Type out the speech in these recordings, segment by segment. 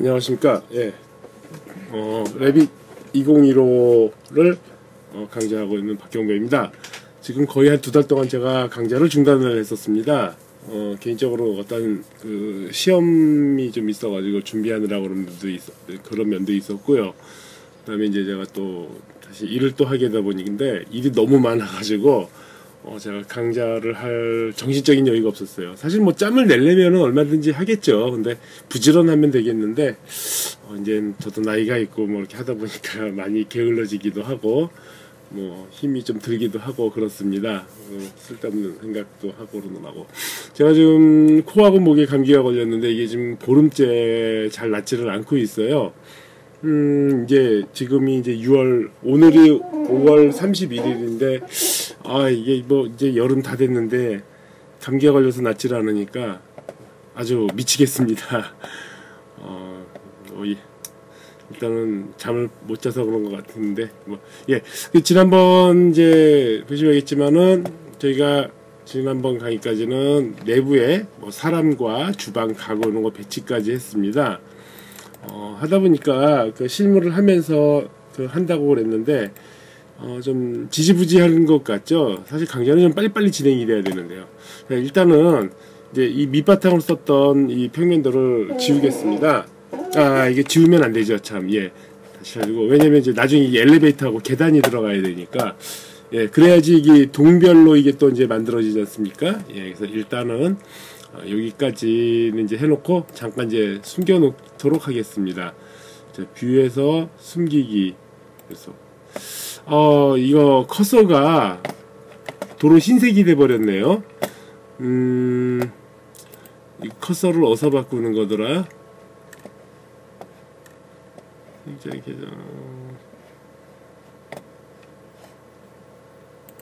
예. 안녕하십니까. 예. 어, 레빗 2015를 어, 강좌하고 있는 박경배입니다. 지금 거의 한 두 달 동안 제가 강좌를 중단을 했었습니다. 어, 개인적으로 어떤 그 시험이 좀 있어가지고 준비하느라 그런 면도 있, 그런 면도 있었고요. 그다음에 이제 제가 또 다시 일을 또 하게 되다 보니 근데 일이 너무 많아가지고 어, 제가 강좌를 할 정신적인 여유가 없었어요. 사실 뭐 짬을 내려면 얼마든지 하겠죠. 근데 부지런하면 되겠는데 어, 이제 저도 나이가 있고 뭐 이렇게 하다 보니까 많이 게을러지기도 하고 뭐 힘이 좀 들기도 하고 그렇습니다. 어, 쓸데없는 생각도 하고 그러는 하고 제가 지금 코하고 목에 감기가 걸렸는데 이게 지금 보름째 잘 낫지를 않고 있어요. 음, 이제 지금이 이제 6월 오늘이 5월 31일인데 아 이게 뭐 이제 여름 다 됐는데 감기가 걸려서 낫질 않으니까 아주 미치겠습니다. 어, 어 예. 일단은 잠을 못 자서 그런 것 같은데 뭐 예. 그 지난번 이제 보시면겠지만은 저희가 지난번 강의까지는 내부에 뭐 사람과 주방 가구 이런 거 배치까지 했습니다. 어, 하다 보니까 그 실무를 하면서 그 한다고 그랬는데 어, 좀 지지부지한 것 같죠. 사실 강좌는 좀 빨리빨리 진행이 돼야 되는데요. 네, 일단은 이제 이 밑바탕으로 썼던 이 평면도를 지우겠습니다. 아 이게 지우면 안 되죠, 참. 예. 다시 가지고 왜냐면 이제 나중에 이 엘리베이터하고 계단이 들어가야 되니까 예 그래야지 이게 동별로 이게 또 이제 만들어지지 않습니까? 예 그래서 일단은 어, 여기까지는 이제 해놓고 잠깐 이제 숨겨놓도록 하겠습니다. 자, view에서 숨기기. 그래서 어 이거 커서가 도로 흰색이 돼 버렸네요. 음, 이 커서를 어디서 바꾸는 거더라?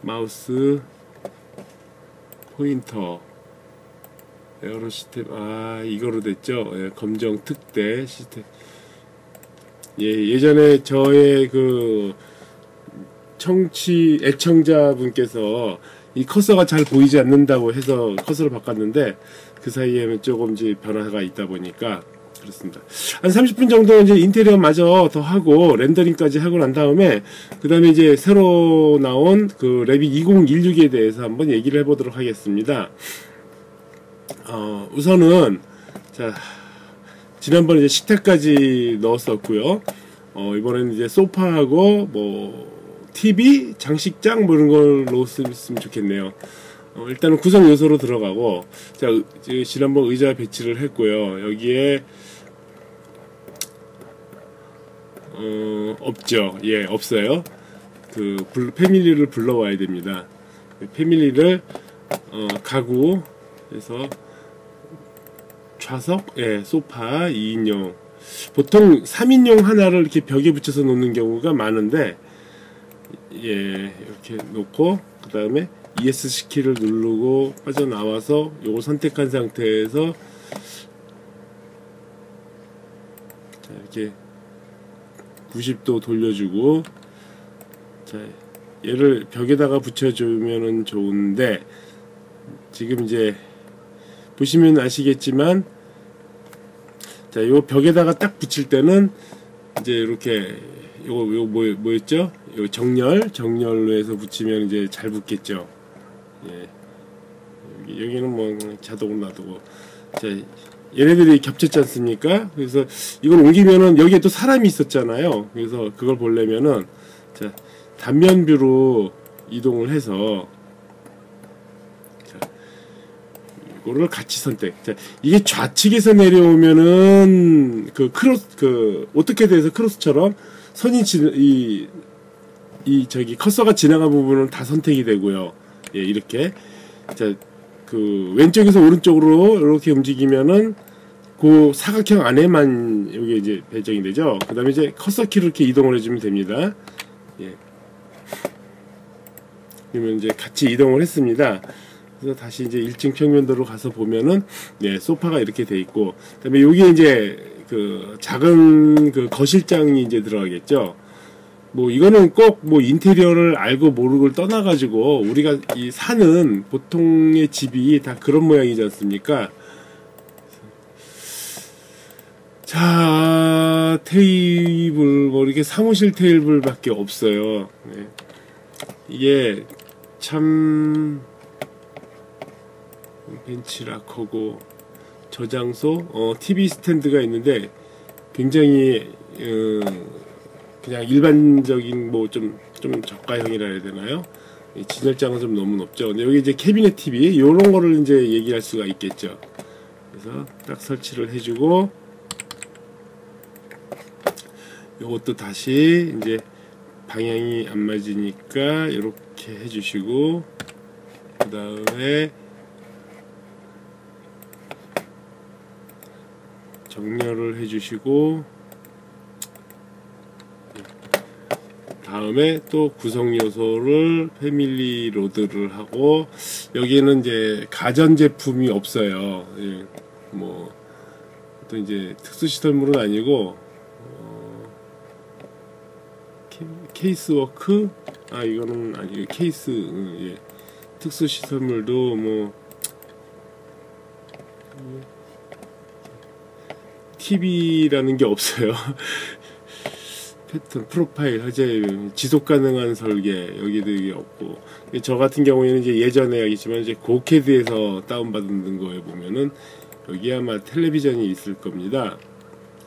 마우스 포인터 에어로 시스템 아 이거로 됐죠 예, 검정 특대 시스템 예 예전에 저의 그 청취 애청자분께서 이 커서가 잘 보이지 않는다고 해서 커서를 바꿨는데 그 사이에 조금 이제 변화가 있다 보니까 그렇습니다. 한 30분 정도 이제 인테리어 마저 더 하고 렌더링까지 하고 난 다음에 그 다음에 이제 새로 나온 그 레빗 2016에 대해서 한번 얘기를 해보도록 하겠습니다. 어, 우선은 자 지난번에 이제 식탁까지 넣었었고요. 어, 이번에는 이제 소파하고 뭐 TV, 장식장 뭐 이런 걸 넣었으면 좋겠네요. 어, 일단은 구성 요소로 들어가고 자 지난번 의자 배치를 했고요. 여기에 어, 없죠. 예, 없어요. 그 불, 패밀리를 불러와야 됩니다. 패밀리를 어, 가구에서 좌석, 예, 소파 2인용. 보통 3인용 하나를 이렇게 벽에 붙여서 놓는 경우가 많은데, 예, 이렇게 놓고, 그 다음에 ESC 키를 누르고 빠져나와서 요걸 선택한 상태에서, 자, 이렇게 90도 돌려주고, 자, 얘를 벽에다가 붙여주면 좋은데, 지금 이제 보시면 아시겠지만 자, 요 벽에다가 딱 붙일 때는 이제 이렇게 요거 요거 뭐 뭐였죠? 요 정렬 정렬로 해서 붙이면 이제 잘 붙겠죠. 예. 여기, 여기 는 뭐 자동으로 놔두고 자, 얘네들이 겹쳤지 않습니까? 그래서 이걸 옮기면은 여기에 또 사람이 있었잖아요. 그래서 그걸 보려면은 자, 단면 view로 이동을 해서 이 거를 같이 선택. 자, 이게 좌측에서 내려오면은 그 크로스 그 어떻게 돼서 크로스처럼 선이 지, 이, 이 저기 커서가 지나간 부분은 다 선택이 되고요. 예, 이렇게 자, 그 왼쪽에서 오른쪽으로 이렇게 움직이면은 그 사각형 안에만 여기 이제 배정이 되죠. 그다음에 이제 커서 키를 이렇게 이동을 해주면 됩니다. 예. 그러면 이제 같이 이동을 했습니다. 그래서 다시 이제 1층 평면도로 가서 보면은 네, 소파가 이렇게 돼 있고 그다음에 여기 이제 그 작은 그 거실장이 이제 들어가겠죠. 뭐 이거는 꼭 뭐 인테리어를 알고 모르고를 떠나 가지고 우리가 이 사는 보통의 집이 다 그런 모양이지 않습니까? 자, 테이블, 뭐, 이렇게 사무실 테이블밖에 없어요. 네. 이게 참, 벤치락하고, 저장소, 어, TV 스탠드가 있는데, 굉장히, 어, 그냥 일반적인 뭐 좀, 좀 저가형이라 해야 되나요? 진열장은 좀 너무 높죠. 근데 여기 이제 캐비넷 TV, 이런 거를 이제 얘기할 수가 있겠죠. 그래서 딱 설치를 해주고, 요것도 다시 이제 방향이 안 맞으니까 이렇게 해주시고 그 다음에 정렬을 해주시고 다음에 또 구성 요소를 패밀리 로드를 하고 여기에는 이제 가전 제품이 없어요. 예, 뭐또 이제 특수 시설물은 아니고 casework 아 이거는 아니 케이스 예. 특수 시설물도 뭐 TV라는 게 없어요. 패턴, profile, 화제, 지속 가능한 설계 여기도 이게 없고 저 같은 경우에는 이제 예전에 알겠지만 이제 고캐드에서 다운받은 거에 보면은 여기 아마 텔레비전이 있을 겁니다.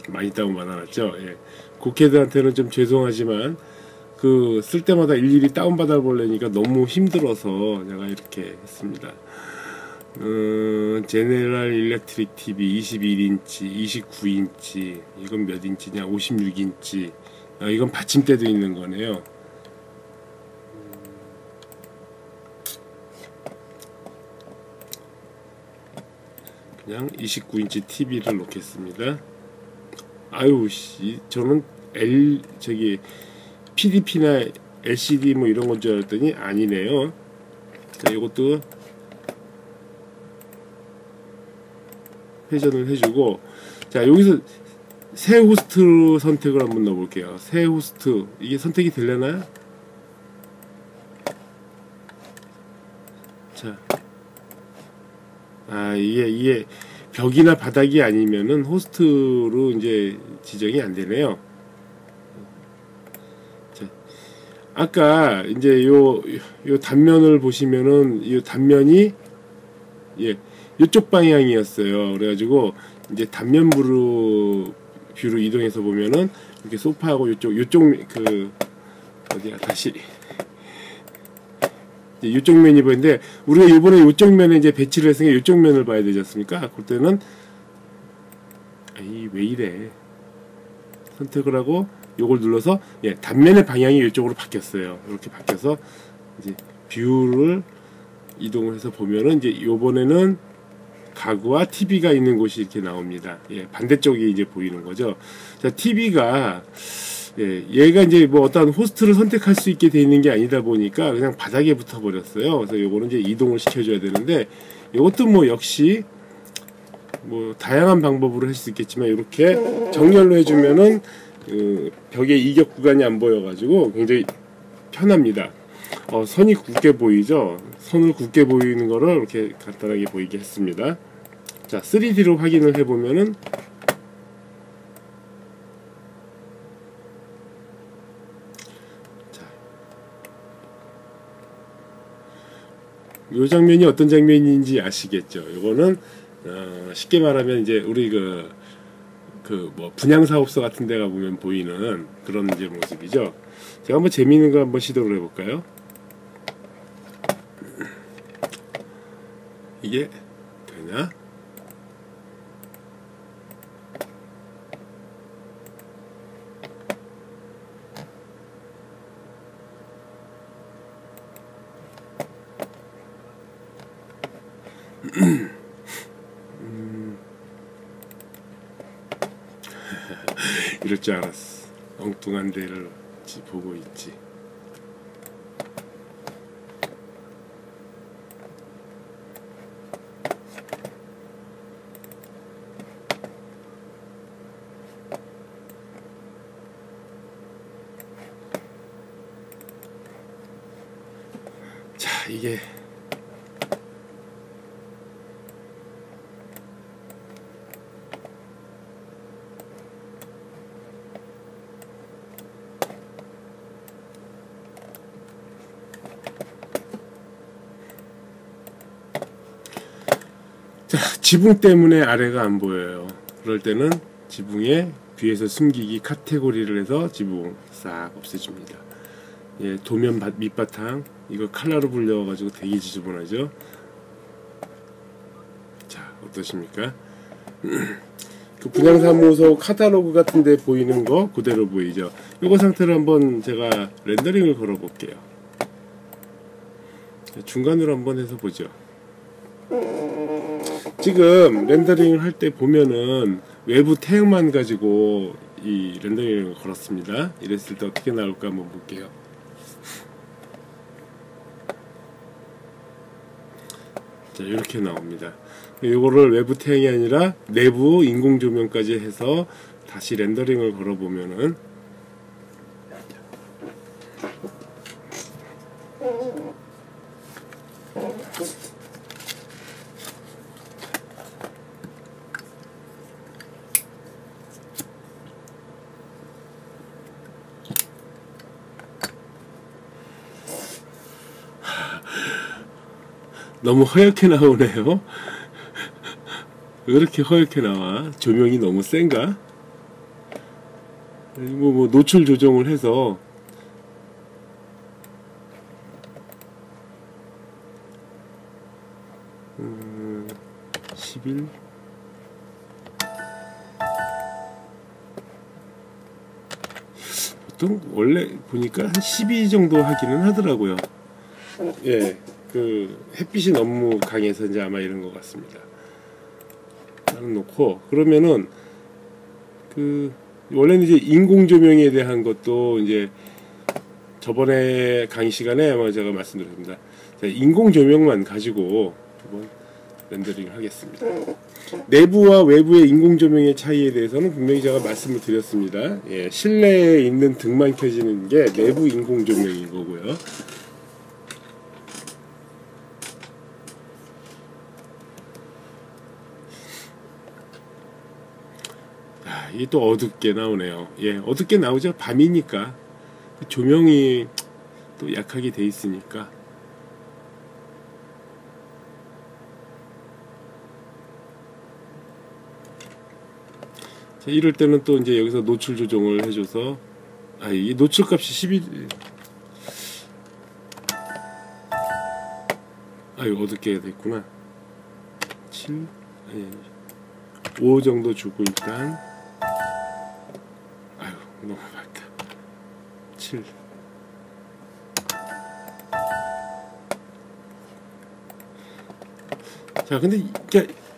많이 다운받아놨죠. 예. 고캐드한테는 좀 죄송하지만 그 쓸 때마다 일일이 다운받아 보려니까 너무 힘들어서 제가 이렇게 했습니다. 어, General Electric TV 21인치, 29인치, 이건 몇 인치냐? 56인치. 아, 이건 받침대도 있는 거네요. 그냥 29인치 TV를 놓겠습니다. 아유, 씨, 저는 L, 저기, PDP나 LCD 뭐 이런 건 줄 알았더니 아니네요. 자, 이것도 회전을 해주고, 자, 여기서 새 호스트 선택을 한번 넣어볼게요. 새 호스트. 이게 선택이 되려나요? 자. 아, 이게, 이게 벽이나 바닥이 아니면은 호스트로 이제 지정이 안 되네요. 아까 이제 요, 요 단면을 보시면은 이 단면이 예, 요쪽 방향이었어요. 그래가지고 이제 단면 view로 view로 이동해서 보면은 이렇게 소파하고 요쪽 요쪽 그 어디야 다시 이쪽 면이 보이는데 우리가 이번에 요쪽 면에 이제 배치를 했으니까 요쪽 면을 봐야 되지 않습니까? 그때는 아이 왜 이래 선택을 하고 요걸 눌러서 예, 단면의 방향이 이쪽으로 바뀌었어요. 이렇게 바뀌어서 이제 view를 이동을 해서 보면은 이제 요번에는 가구와 TV가 있는 곳이 이렇게 나옵니다. 예, 반대쪽이 이제 보이는 거죠. 자, TV가 예, 얘가 이제 뭐 어떤 호스트를 선택할 수 있게 돼 있는 게 아니다 보니까 그냥 바닥에 붙어 버렸어요. 그래서 요거는 이제 이동을 시켜줘야 되는데 이것도 뭐 역시 뭐 다양한 방법으로 할 수 있겠지만 이렇게 정렬로 해주면은 그 벽의 이격 구간이 안 보여가지고 굉장히 편합니다. 어, 선이 굵게 보이죠? 선을 굵게 보이는 거를 이렇게 간단하게 보이게 했습니다. 자, 3D로 확인을 해보면은 자, 이 장면이 어떤 장면인지 아시겠죠? 이거는 어, 쉽게 말하면 이제 우리 그 그 뭐 분양 사업소 같은 데가 보면 보이는 그런 이제 모습이죠. 제가 한번 재미있는 거 한번 시도를 해볼까요? 이게 되냐? 이럴 줄 알았어. 엉뚱한 데를 보고 있지. 자, 이게 지붕 때문에 아래가 안 보여요. 그럴 때는 지붕에 뒤에서 숨기기 카테고리를 해서 지붕 싹 없애줍니다. 예, 도면 밑바탕 이거 칼라로 불려가지고 되게 지저분하죠. 자 어떠십니까? 그 분양사무소 카탈로그 같은데 보이는 거 그대로 보이죠. 이거 상태로 한번 제가 렌더링을 걸어 볼게요. 중간으로 한번 해서 보죠. 지금 렌더링을 할 때 보면은 외부 태양만 가지고 이 렌더링을 걸었습니다. 이랬을 때 어떻게 나올까 한번 볼게요. 자, 이렇게 나옵니다. 이거를 외부 태양이 아니라 내부 인공 조명까지 해서 다시 렌더링을 걸어보면은 너무 허옇게 나오네요. 왜 그렇게 허옇게 나와? 조명이 너무 센가? 뭐, 뭐 노출 조정을 해서 음, 11 보통 원래 보니까 한 12 정도 하기는 하더라고요. 예. 그 햇빛이 너무 강해서 이제 아마 이런 것 같습니다. 놓고 그러면은 그 원래는 이제 인공 조명에 대한 것도 이제 저번에 강의 시간에 아마 제가 말씀드렸습니다. 인공 조명만 가지고 한번 렌더링을 하겠습니다. 내부와 외부의 인공 조명의 차이에 대해서는 분명히 제가 말씀을 드렸습니다. 예, 실내에 있는 등만 켜지는 게 내부 인공 조명인 거고요. 이게 또 어둡게 나오네요. 예, 어둡게 나오죠. 밤이니까 조명이 또 약하게 돼 있으니까. 자, 이럴 때는 또 이제 여기서 노출 조정을 해줘서 아, 이 노출 값이 12 아유 어둡게 됐구나 7 아니, 5 정도 주고 일단 밝다. 7. 자, 근데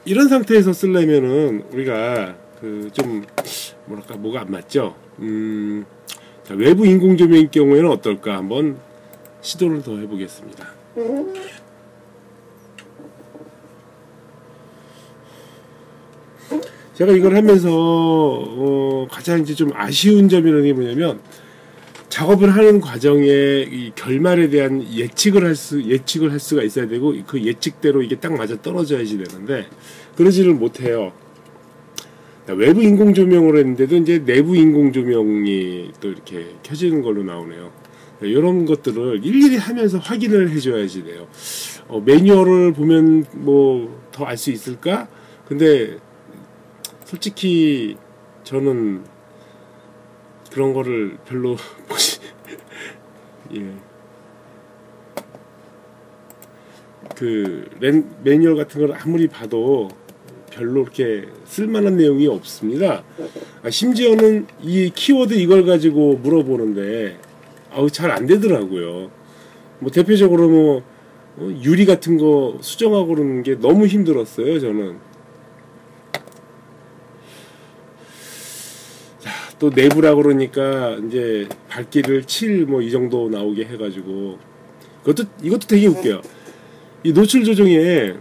이런 상태에서 쓰려면은 우리가 그 좀 뭐랄까 뭐가 안 맞죠. 음, 자, 외부 인공 조명일 경우에는 어떨까 한번 시도를 더 해보겠습니다. 제가 이걸 하면서 어, 가장 이제 좀 아쉬운 점이라는 게 뭐냐면 작업을 하는 과정에 이 결말에 대한 예측을 할 수 예측을 할 수가 있어야 되고 그 예측대로 이게 딱 맞아 떨어져야지 되는데 그러지를 못해요. 외부 인공 조명을 했는데도 이제 내부 인공 조명이 또 이렇게 켜지는 걸로 나오네요. 이런 것들을 일일이 하면서 확인을 해줘야지 돼요. 어, 매뉴얼을 보면 뭐 더 알 수 있을까? 근데 솔직히 저는 그런 거를 별로 보시 예. 그 렌, 매뉴얼 같은 걸 아무리 봐도 별로 이렇게 쓸만한 내용이 없습니다. 아, 심지어는 이 키워드 이걸 가지고 물어보는데 아우 잘 안 되더라고요. 뭐 대표적으로 뭐 어, 유리 같은 거 수정하고 그러는 게 너무 힘들었어요. 저는 또 내부라 그러니까 이제 밝기를 7 뭐 이 정도 나오게 해가지고 그것도 이것도 되게 웃겨요. 이 노출 조정에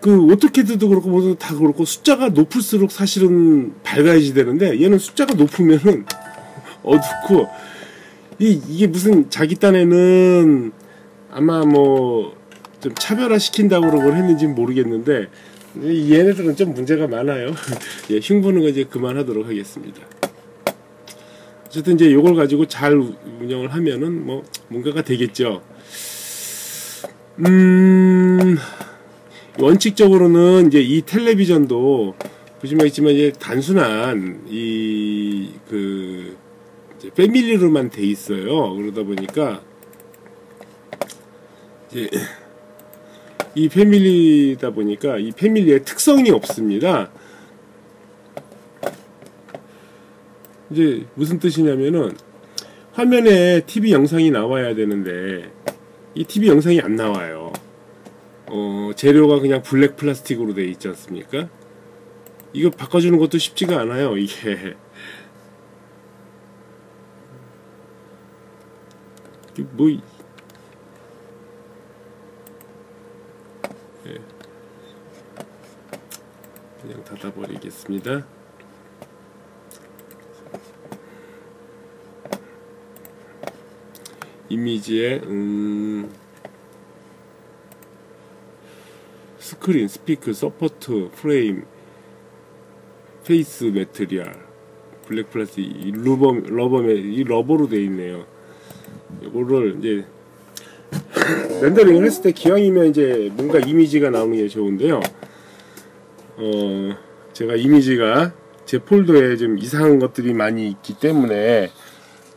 그 오토캐드도 그렇고 뭐도 다 그렇고 숫자가 높을수록 사실은 밝아야지 되는데 얘는 숫자가 높으면은 어둡고 이 이게 무슨 자기 딴에는 아마 뭐 좀 차별화 시킨다고 그런 걸 했는지 모르겠는데 얘네들은 좀 문제가 많아요. 예, 흉보는 거 이제 그만하도록 하겠습니다. 어쨌든 이제 이걸 가지고 잘 운영을 하면은 뭐 뭔가가 되겠죠. 음, 원칙적으로는 이제 이 텔레비전도 보시면 있지만 이제 단순한 이 그 패밀리로만 돼 있어요. 그러다 보니까 이제 이 패밀리다 보니까 이 패밀리의 특성이 없습니다. 이제 무슨 뜻이냐면은 화면에 TV 영상이 나와야 되는데 이 TV 영상이 안 나와요. 어, 재료가 그냥 블랙 플라스틱으로 돼 있지 않습니까? 이거 바꿔주는 것도 쉽지가 않아요, 이게. 뭐, 그냥 닫아버리겠습니다. 이미지에 음, 스크린, 스피커, support, 프레임, face material, black plastic, 이 rubber, rubber에 이 rubber로 되어 있네요. 이거를 이제 렌더링을 했을 때 기왕이면 이제 뭔가 이미지가 나오는 게 좋은데요. 어, 제가 이미지가 제 폴더에 좀 이상한 것들이 많이 있기 때문에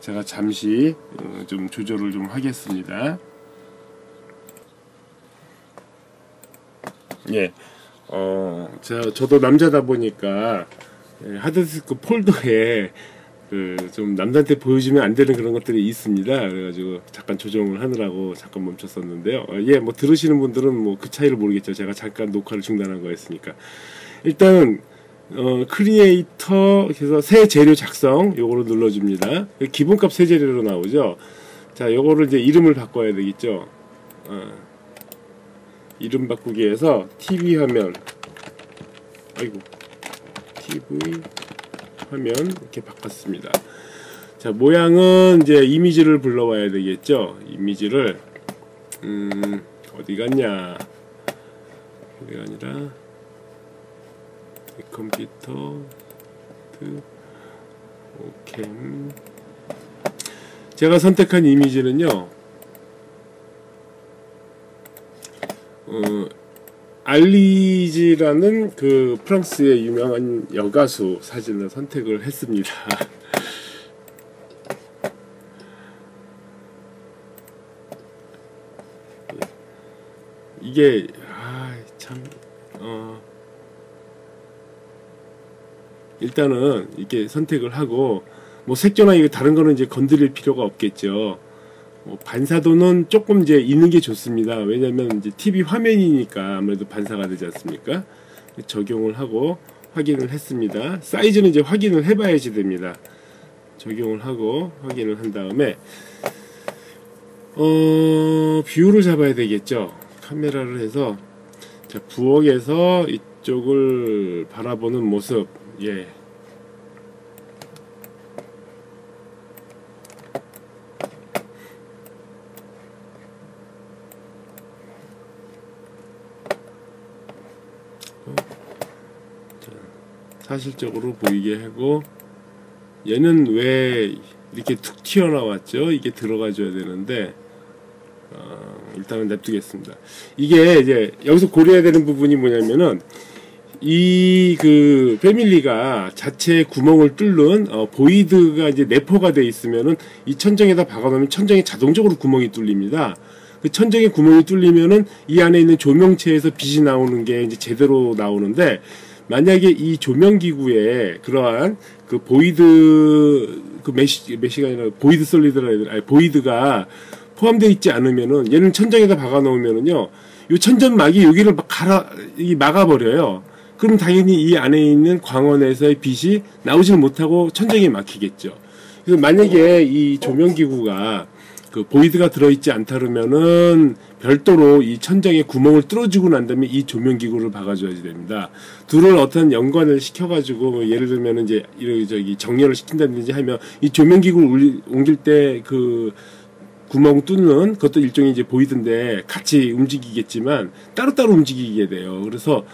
제가 잠시 어, 좀 조절을 좀 하겠습니다. 예, 어, 저, 저도 남자다 보니까 예, 하드디스크 폴더에 그 좀 남자한테 보여주면 안 되는 그런 것들이 있습니다. 그래가지고 잠깐 조정을 하느라고 잠깐 멈췄었는데요. 어, 예, 뭐 들으시는 분들은 뭐 그 차이를 모르겠죠. 제가 잠깐 녹화를 중단한 거였으니까. 일단 어, 크리에이터 그래서 새 재료 작성 요거를 눌러줍니다. 기본값 새 재료로 나오죠. 자, 요거를 이제 이름을 바꿔야 되겠죠. 어, 이름 바꾸기 위해서 TV 화면 아이고 TV 화면 이렇게 바꿨습니다. 자, 모양은 이제 이미지를 불러와야 되겠죠. 이미지를 음, 어디 갔냐? 어디가 아니라 컴퓨터 오캠 제가 선택한 이미지는요 어, 알리지라는 그 프랑스의 유명한 여가수 사진을 선택을 했습니다. 이게 아참 어, 일단은 이렇게 선택을 하고 뭐 색조나 이거 다른 거는 이제 건드릴 필요가 없겠죠. 뭐 반사도는 조금 이제 있는 게 좋습니다. 왜냐면 이제 TV 화면이니까 아무래도 반사가 되지 않습니까? 적용을 하고 확인을 했습니다. 사이즈는 이제 확인을 해봐야지 됩니다. 적용을 하고 확인을 한 다음에 어 view를 잡아야 되겠죠. 카메라를 해서 자 부엌에서 이쪽을 바라보는 모습 예 사실적으로 보이게 하고 얘는 왜 이렇게 툭 튀어나왔죠? 이게 들어가줘야 되는데 어, 일단은 냅두겠습니다. 이게 이제 여기서 고려해야 되는 부분이 뭐냐면은 이 그 family가 자체 구멍을 뚫는 어, void가 이제 내포가 돼 있으면은 이 천정에다 박아놓으면 천정에 자동적으로 구멍이 뚫립니다. 그 천정에 구멍이 뚫리면은 이 안에 있는 조명체에서 빛이 나오는 게 이제 제대로 나오는데 만약에 이 조명 기구에 그러한 그 void 그 mesh mesh가 아니라 void solid라 아니 void가 포함되어 있지 않으면은 얘는 천장에다 박아 놓으면은요 요 천전막이 여기를 막 갈아 이 막아버려요. 그럼 당연히 이 안에 있는 광원에서의 빛이 나오질 못하고 천장에 막히겠죠. 그래서 만약에 이 조명 기구가 그 보이드가 들어있지 않다 그러면은 별도로 이 천장에 구멍을 뚫어주고 난 다음에 이 조명 기구를 박아줘야지 됩니다. 둘을 어떤 연관을 시켜가지고 뭐 예를 들면 이제 이런 저기 정렬을 시킨다든지 하면 이 조명 기구를 옮길 때그 구멍 뚫는 그것도 일종의 이제 void인데 같이 움직이겠지만 따로따로 움직이게 돼요. 그래서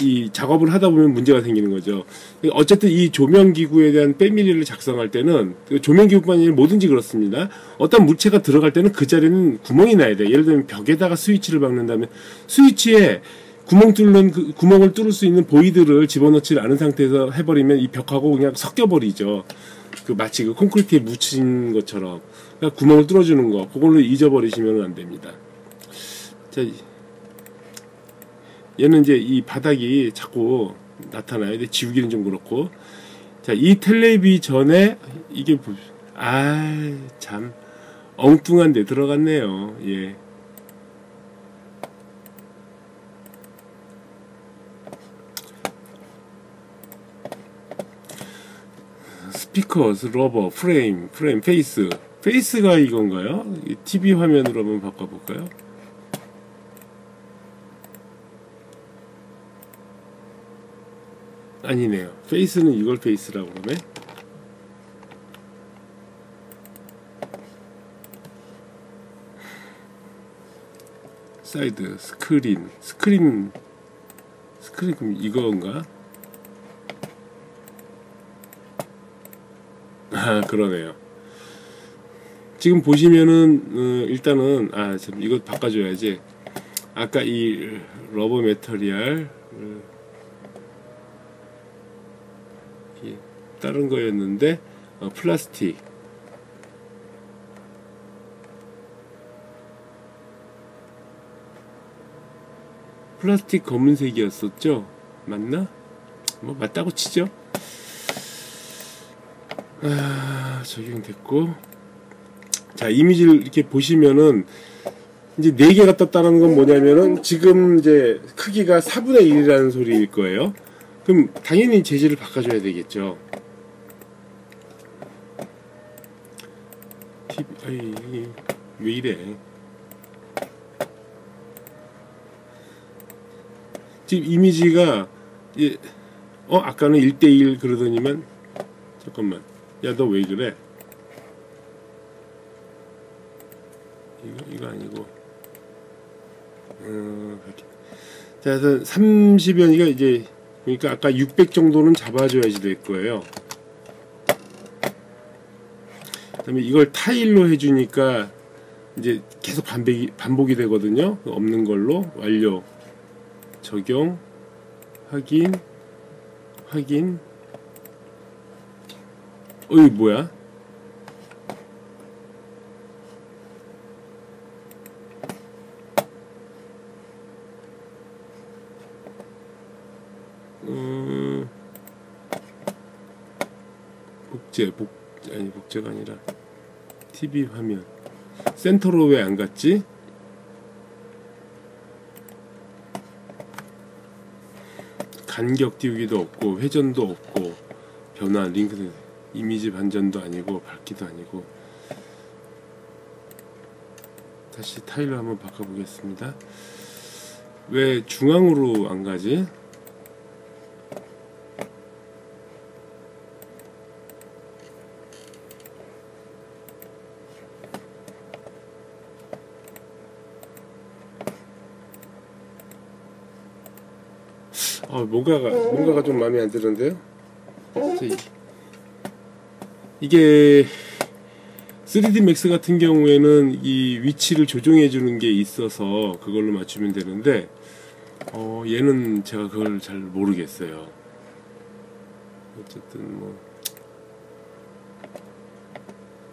이 작업을 하다 보면 문제가 생기는 거죠. 어쨌든 이 조명 기구에 대한 family를 작성할 때는 그 조명 기구뿐 아니라 뭐든지 그렇습니다. 어떤 물체가 들어갈 때는 그 자리는 구멍이 나야 돼. 예를 들면 벽에다가 스위치를 박는다면 스위치에 구멍 뚫는 그 구멍을 뚫을 수 있는 void를 집어넣지 않은 상태에서 해버리면 이 벽하고 그냥 섞여버리죠. 그 마치 그 콘크리트에 묻힌 것처럼 그러니까 구멍을 뚫어주는 거 그걸로 잊어버리시면 안 됩니다. 자, 얘는 이제 이 바닥이 자꾸 나타나요. 근데 지우기는 좀 그렇고 자, 이 텔레비전에 이게 아, 참 엉뚱한 데 들어갔네요. 예. 스피커, rubber, 프레임, 프레임, face. face가 이건가요? TV 화면으로 한번 바꿔볼까요? 아니네요. face는 이걸 face라고 그러네. 사이드, 스크린, 스크린, 스크린 그럼 이건가? 아 그러네요. 지금 보시면은 어, 일단은 아 참 이거 바꿔줘야지. 아까 이 rubber material 어, 다른 거였는데 어, 플라스틱 플라스틱 검은색이었었죠? 맞나? 뭐 맞다고 치죠? 아, 적용됐고 자 이미지를 이렇게 보시면은 이제 네 개가 떴다는 건 뭐냐면은 지금 이제 크기가 4분의 1이라는 소리일 거예요. 그럼 당연히 재질을 바꿔줘야 되겠죠. TV, 아이, 왜 이래? 지금 이미지가 예, 어 아까는 1대1 그러더니만 잠깐만 야 너 왜 그래? 이거 이거 아니고 어, 자, 30연이가 이제 그러니까 아까 600 정도는 잡아줘야지 될 거예요. 그다음에 이걸 타일로 해주니까 이제 계속 반복이 반복이 되거든요. 없는 걸로 완료. 적용 확인 확인 어이 뭐야 음 복제 복 아니 복제가 아니라 TV 화면 센터로 왜 안 갔지? 간격 띄우기도 없고 회전도 없고 변화 링크 이미지 반전도 아니고 밝기도 아니고 다시 타일로 한번 바꿔보겠습니다 왜 중앙으로 안 가지? 뭔가가 뭔가가 좀 마음에 안 드는데요. 이게 3D Max 같은 경우에는 이 위치를 조정해 주는 게 있어서 그걸로 맞추면 되는데 어 얘는 제가 그걸 잘 모르겠어요. 어쨌든 뭐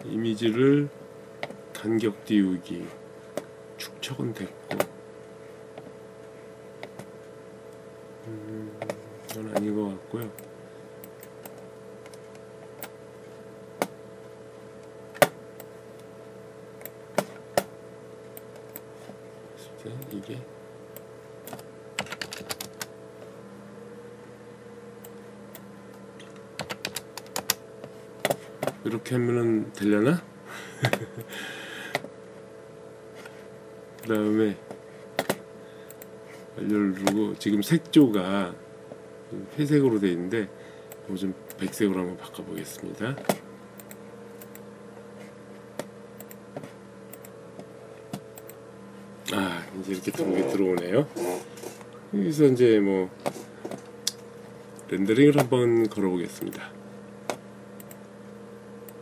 이미지를 간격 띄우기 축척은 됐고 건 아닌 것 같고요. 이게 이렇게 하면은 되려나? 그 다음에 완료를 누르고 지금 색조가 회색으로 되어 있는데 좀 백색으로 한번 바꿔보겠습니다. 아 이제 이렇게 들어오게 들어오네요. 여기서 이제 뭐 렌더링을 한번 걸어보겠습니다.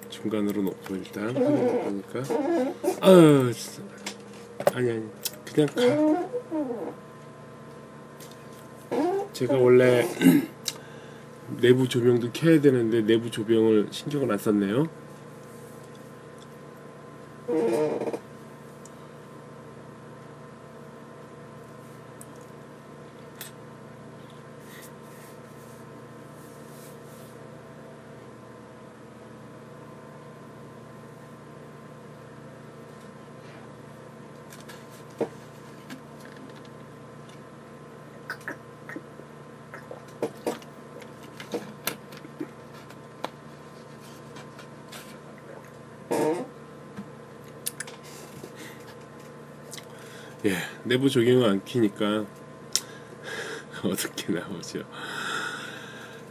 중간으로 놓고 일단 보니까 아 진짜 아니 아니 그냥 가. 제가 원래 내부 조명도 켜야 되는데 내부 조명을 신경을 안 썼네요. 예, 내부 조경을 안 키니까 어떻게 나오죠?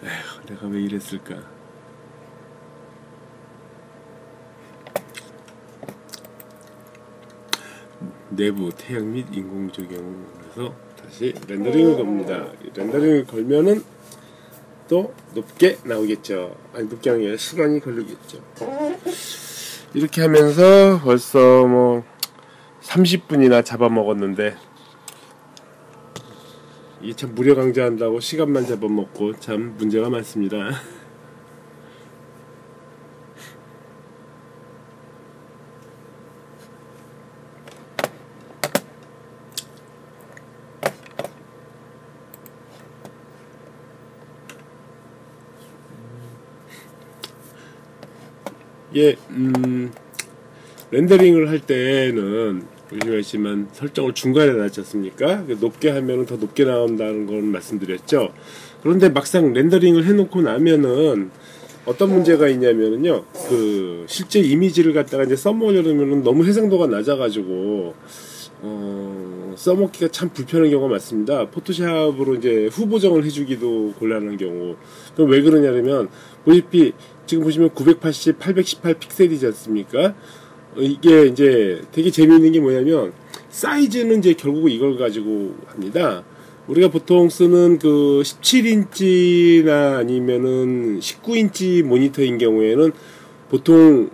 에휴, 내가 왜 이랬을까? 내부 태양 및 인공 조경에서 다시 렌더링을 겁니다. 렌더링을 걸면은 또 높게 나오겠죠. 아니 높게 하는 게 시간이 걸리겠죠. 이렇게 하면서 벌써 뭐 30분이나 잡아먹었는데 이게 참 무료 강좌한다고 시간만 잡아먹고 참 문제가 많습니다. 예, 음, 렌더링을 할 때는 보시면 설정을 중간에 놨지 않습니까? 높게 하면 더 높게 나온다는 걸 말씀드렸죠. 그런데 막상 렌더링을 해놓고 나면은 어떤 문제가 있냐면은요, 그 실제 이미지를 갖다가 이제 써먹으려면 너무 해상도가 낮아가지고 어, 써먹기가 참 불편한 경우가 많습니다. 포토샵으로 이제 후보정을 해주기도 곤란한 경우. 그럼 왜 그러냐면 보시피 지금 보시면 980, 818 픽셀이지 않습니까? 이게 이제 되게 재미있는 게 뭐냐면 사이즈는 이제 결국 이걸 가지고 합니다. 우리가 보통 쓰는 그 17인치나 아니면은 19인치 모니터인 경우에는 보통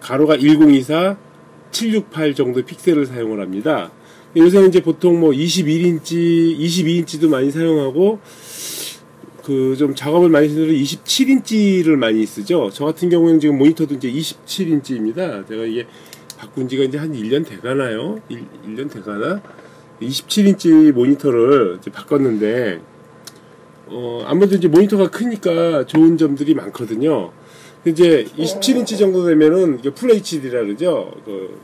가로가 1024, 768 정도 픽셀을 사용을 합니다. 요새는 이제 보통 뭐 21인치, 22인치도 많이 사용하고 그 좀 작업을 많이 쓰는 27인치를 많이 쓰죠. 저 같은 경우에는 지금 모니터도 이제 27인치입니다. 제가 이게 바꾼 지가 이제 한 1년 돼가나요? 1, 1년 돼가나? 27인치 모니터를 이제 바꿨는데, 어, 아무래도 이제 모니터가 크니까 좋은 점들이 많거든요. 이제 27인치 정도 되면은 이게 full HD라 그러죠. 그,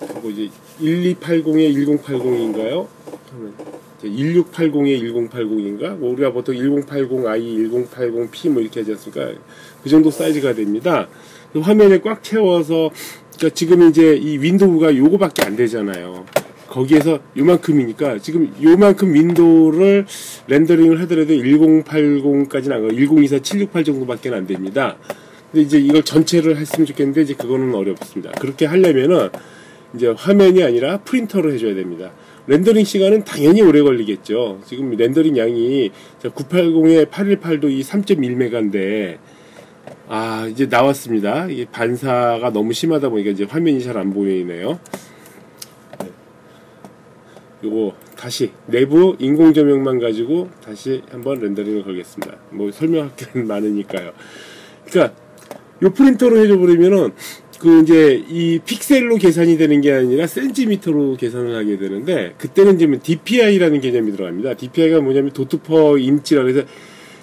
그리고 이제 1280에 1080인가요? 1680에 1080인가? 뭐 우리가 보통 1080i, 1080p 뭐 이렇게 하지 않습니까? 그 정도 사이즈가 됩니다. 그 화면에 꽉 채워서, 그러니까 지금 이제 이 윈도우가 요거밖에 안 되잖아요. 거기에서 요만큼이니까 지금 요만큼 윈도우를 렌더링을 하더라도 1080까지는 안 가고 1024, 768 정도밖에 안 됩니다. 근데 이제 이걸 전체를 했으면 좋겠는데 이제 그거는 어렵습니다. 그렇게 하려면은 이제 화면이 아니라 프린터로 해줘야 됩니다. 렌더링 시간은 당연히 오래 걸리겠죠. 지금 렌더링 양이 980에 818도 이 3.1메가인데 아 이제 나왔습니다. 이게 반사가 너무 심하다 보니까 이제 화면이 잘 안 보이네요. 요거 다시 내부 인공 조명만 가지고 다시 한번 렌더링을 걸겠습니다. 뭐 설명할 게 많으니까요. 그러니까 요 프린터로 해줘 버리면은 그 이제 이 픽셀로 계산이 되는 게 아니라 센티미터로 계산을 하게 되는데 그때는 이제 DPI라는 개념이 들어갑니다. DPI가 뭐냐면 dot per inch라 그래서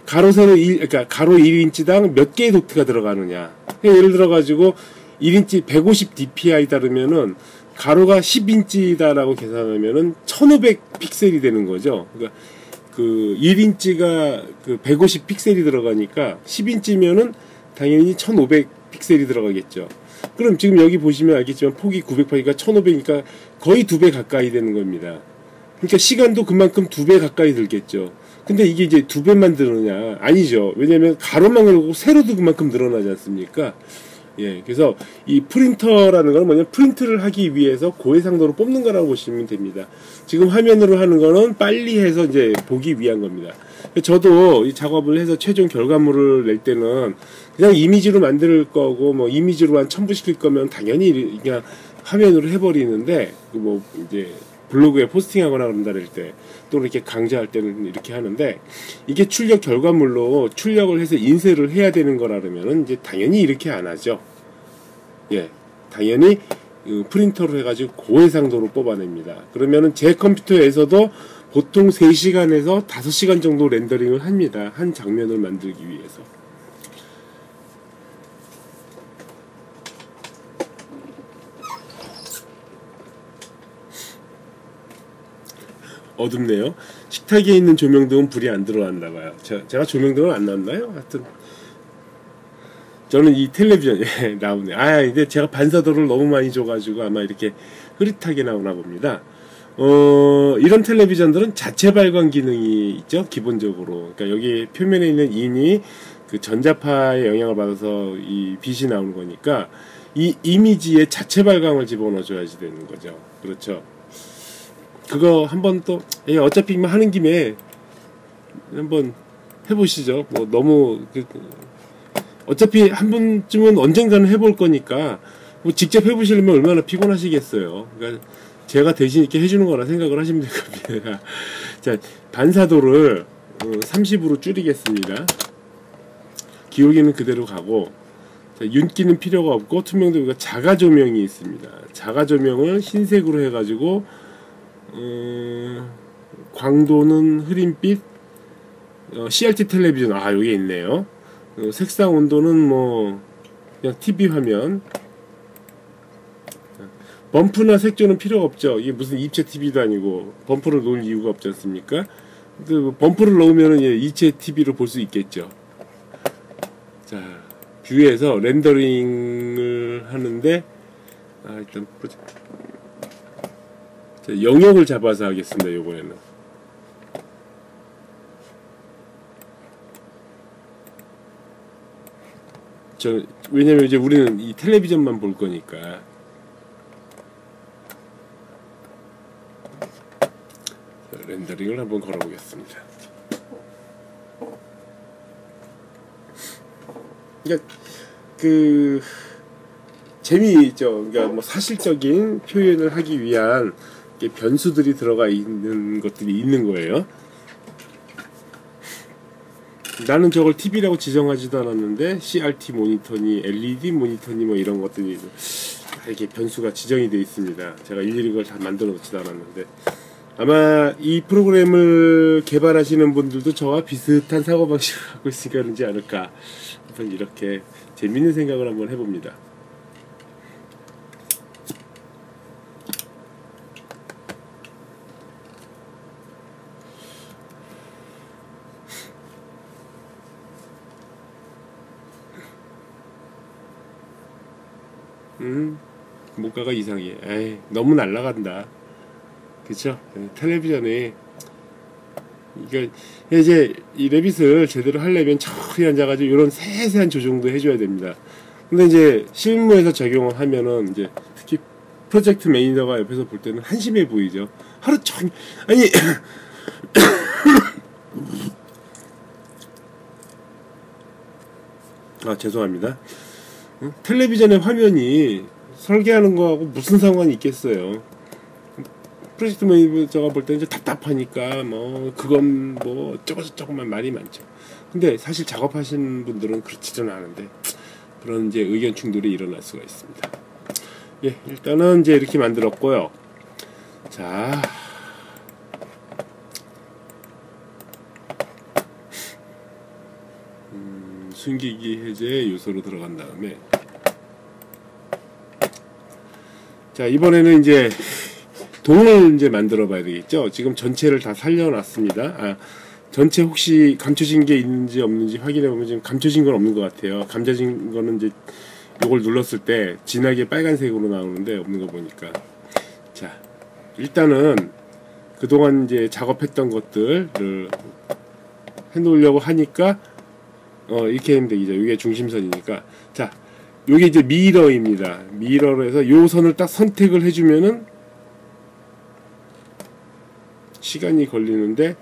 가로세로 1, 그러니까 가로 1인치당 몇 개의 도트가 들어가느냐. 그러니까 예를 들어 가지고 1인치 150 DPI다 그러면은 가로가 10인치다라고 계산하면은 1500 픽셀이 되는 거죠. 그러니까 그 1인치가 그 150 픽셀이 들어가니까 10인치면은 당연히 1500 픽셀이 들어가겠죠. 그럼 지금 여기 보시면 알겠지만 폭이 908이니까 1500이니까 거의 두 배 가까이 되는 겁니다. 그러니까 시간도 그만큼 두 배 가까이 들겠죠. 근데 이게 이제 두 배만 늘느냐? 아니죠. 왜냐면 가로만 그러고 세로도 그만큼 늘어나지 않습니까? 예, 그래서 이 프린터라는 건 뭐냐면 프린트를 하기 위해서 고해상도로 뽑는 거라고 보시면 됩니다. 지금 화면으로 하는 거는 빨리 해서 이제 보기 위한 겁니다. 저도 이 작업을 해서 최종 결과물을 낼 때는 그냥 이미지로 만들 거고 뭐 이미지로만 첨부시킬 거면 당연히 그냥 화면으로 해버리는데 뭐 이제 블로그에 포스팅하거나 그런다 그럴 때또 이렇게 강좌할 때는 이렇게 하는데 이게 출력 결과물로 출력을 해서 인쇄를 해야 되는 거라면은 이제 당연히 이렇게 안 하죠. 예, 당연히 그 프린터로 해가지고 고해상도로 뽑아냅니다. 그러면은 제 컴퓨터에서도 보통 3시간에서 5시간 정도 렌더링을 합니다. 한 장면을 만들기 위해서. 어둡네요. 식탁에 있는 조명등은 불이 안 들어왔나 봐요. 제가, 제가 조명등을 안 놨나요? 하여튼 저는 이 텔레비전에 나오네. 아, 근데 제가 반사도를 너무 많이 줘가지고 아마 이렇게 흐릿하게 나오나 봅니다. 어, 이런 텔레비전들은 자체 발광 기능이 있죠, 기본적으로. 그러니까 여기 표면에 있는 인이 그 전자파의 영향을 받아서 이 빛이 나오는 거니까 이 이미지에 자체 발광을 집어넣어줘야지 되는 거죠. 그렇죠. 그거 한번 또 예, 어차피 뭐 하는 김에 한번 해보시죠. 뭐 너무 그, 어차피 한 번쯤은 언젠가는 해볼 거니까 뭐 직접 해보시려면 얼마나 피곤하시겠어요. 그러니까 제가 대신 이렇게 해주는 거라 생각을 하시면 될 겁니다. 자 반사도를 30으로 어, 줄이겠습니다. 기울기는 그대로 가고 자, 윤기는 필요가 없고 투명도가 자가 조명이 있습니다. 자가 조명을 흰색으로 해가지고 어, 광도는 흐린빛 어, CRT 텔레비전 아 여기 있네요 어, 색상 온도는 뭐 그냥 TV 화면 범프나 색조는 필요가 없죠 이게 무슨 입체 TV도 아니고 범프를 놓을 이유가 없지 않습니까 그 범프를 넣으면 예, 입체 TV를 볼 수 있겠죠 자 뷰에서 렌더링을 하는데 아 일단 보자 영역을 잡아서 하겠습니다. 요번에는. 저 왜냐면 이제 우리는 이 텔레비전만 볼 거니까. 렌더링을 한번 걸어보겠습니다. 그러니까 그 재미있죠. 그러니까 뭐 사실적인 표현을 하기 위한 변수들이 들어가 있는 것들이 있는 거예요. 나는 저걸 TV라고 지정하지도 않았는데 CRT 모니터니 LED 모니터니 뭐 이런 것들이 이렇게 변수가 지정이 되어 있습니다. 제가 일일이 그걸 잘 만들어 놓지도 않았는데 아마 이 프로그램을 개발하시는 분들도 저와 비슷한 사고방식을 갖고 있으니까 그런지 않을까 이렇게 재밌는 생각을 한번 해봅니다. 음, 뭔가가 이상해. 에이, 너무 날라간다. 그쵸? 텔레비전에, 이거, 이제, 이 Revit을 제대로 하려면 저리 앉아가지고 이런 세세한 조정도 해줘야 됩니다. 근데 이제, 실무에서 적용을 하면은, 이제, 특히, 프로젝트 매니저가 옆에서 볼 때는 한심해 보이죠. 하루 종일, 아니, 아, 죄송합니다. 텔레비전의 화면이 설계하는 거하고 무슨 상관이 있겠어요. 프로젝트 매니저가 볼 때는 답답하니까 뭐 그건 뭐 저거 저거만 말이 많죠. 근데 사실 작업하시는 분들은 그렇지는 않은데 그런 이제 의견 충돌이 일어날 수가 있습니다. 예, 일단은 이제 이렇게 만들었고요. 자. 음, 숨기기 해제 요소로 들어간 다음에 자, 이번에는 이제 동을 이제 만들어 봐야 되겠죠. 지금 전체를 다 살려놨습니다. 아, 전체 혹시 감춰진 게 있는지 없는지 확인해 보면 지금 감춰진 건 없는 것 같아요. 감춰진 거는 이제 이걸 눌렀을 때 진하게 빨간색으로 나오는데 없는 거 보니까. 자, 일단은 그동안 이제 작업했던 것들을 해놓으려고 하니까 어, 이렇게 하면 되겠죠. 이게 중심선이니까. 자, 요게 이제 미러입니다. 미러로 해서 요 선을 딱 선택을 해주면은 시간이 걸리는데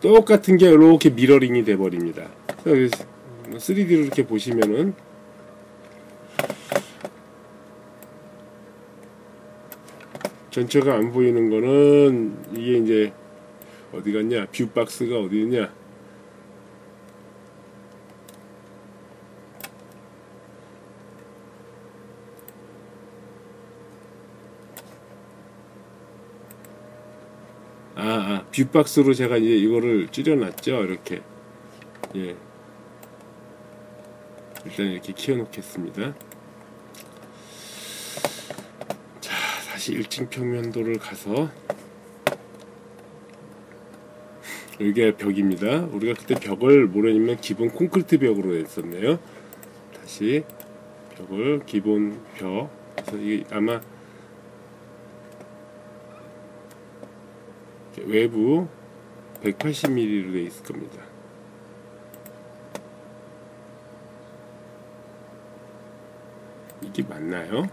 똑같은 게 이렇게 미러링이 돼 버립니다. 3D로 이렇게 보시면은 전체가 안 보이는 거는 이게 이제 어디 갔냐 view box가 어디 있냐 아, 아, view box로 제가 이제 이거를 줄여놨죠. 이렇게. 예. 일단 이렇게 키워놓겠습니다. 자, 다시 일진 평면도를 가서 여기가 벽입니다. 우리가 그때 벽을 뭐냐면 기본 콘크리트 벽으로 했었네요. 다시 벽을 기본 벽. 그래서 이게 아마 외부 180mm로 되어 있을 겁니다. 이게 맞나요?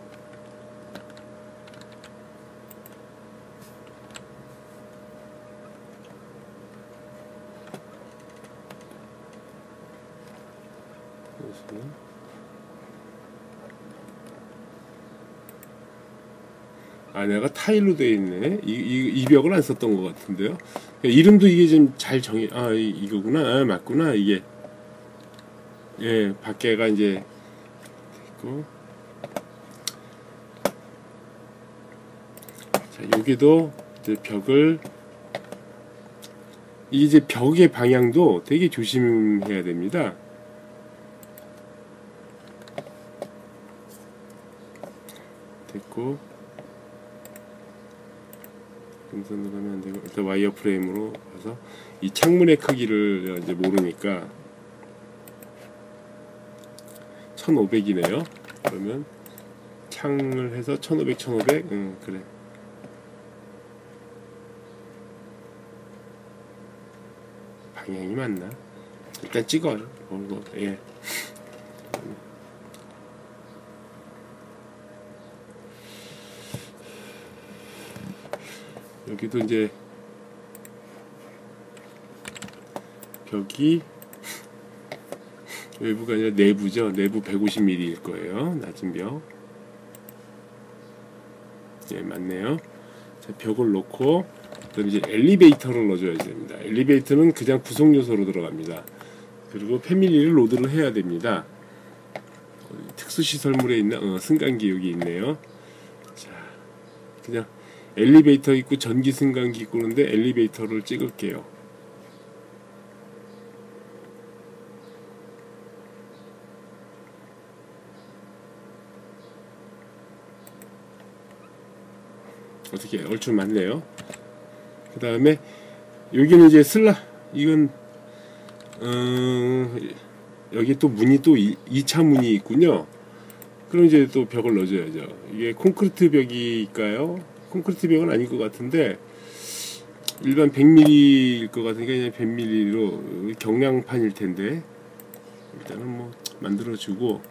아 내가 타일로 되어 있네. 이, 이, 이 벽을 안 썼던 것 같은데요. 이름도 이게 좀잘 정해 아 이, 이거구나. 아, 맞구나. 이게. 예 밖에가 이제 있고. 자 여기도 이제 벽을 이제 벽의 방향도 되게 조심해야 됩니다 됐고 등선으로 하면 안 되고 일단 와이어 프레임으로 가서 이 창문의 크기를 이제 모르니까 1500이네요. 그러면 창을 해서 1500 1500 응, 그래. 방향이 맞나? 일단 찍어요. 어, 뭐, 예. 여기도 이제 벽이 외부가 아니라 내부죠. 내부 150mm일 거예요. 낮은 벽. 예, 맞네요. 자, 벽을 놓고 그다음 이제 엘리베이터를 넣어줘야 됩니다. 엘리베이터는 그냥 구성 요소로 들어갑니다. 그리고 패밀리를 로드를 해야 됩니다. 특수 시설물에 있는 어, 승강기 여기 있네요. 자, 그냥 엘리베이터 있고 전기 승강기 있고 그런데 엘리베이터를 찍을게요. 어떻게 얼추 맞네요. 그 다음에 여기는 이제 슬라 이건 어, 여기 또 문이 또 2, 차 문이 있군요. 그럼 이제 또 벽을 넣어줘야죠. 이게 콘크리트 벽일까요? 콘크리트 벽은 아닐 것 같은데 일반 100mm일 것 같으니까 그냥 100mm로 경량판일 텐데 일단은 뭐 만들어주고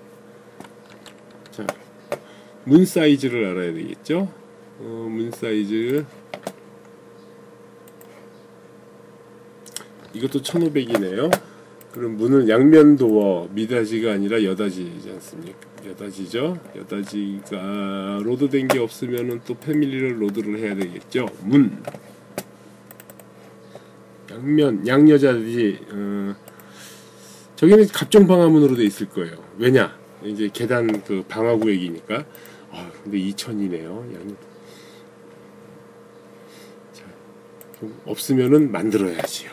자 문 사이즈를 알아야 되겠죠 어, 문 사이즈. 이것도 1500이네요. 그럼 문은 양면 도어 미닫이가 아니라 여닫이지 않습니까? 여닫이죠? 여닫이가 load 된 게 없으면 또 family를 load를 해야 되겠죠? 문. 양면 양여닫이 어, 저기는 갑종 방화문으로 돼 있을 거예요. 왜냐? 이제 계단 그 방화 구역이니까. 아 근데 2천이네요. 양 자, 없으면은 만들어야지요.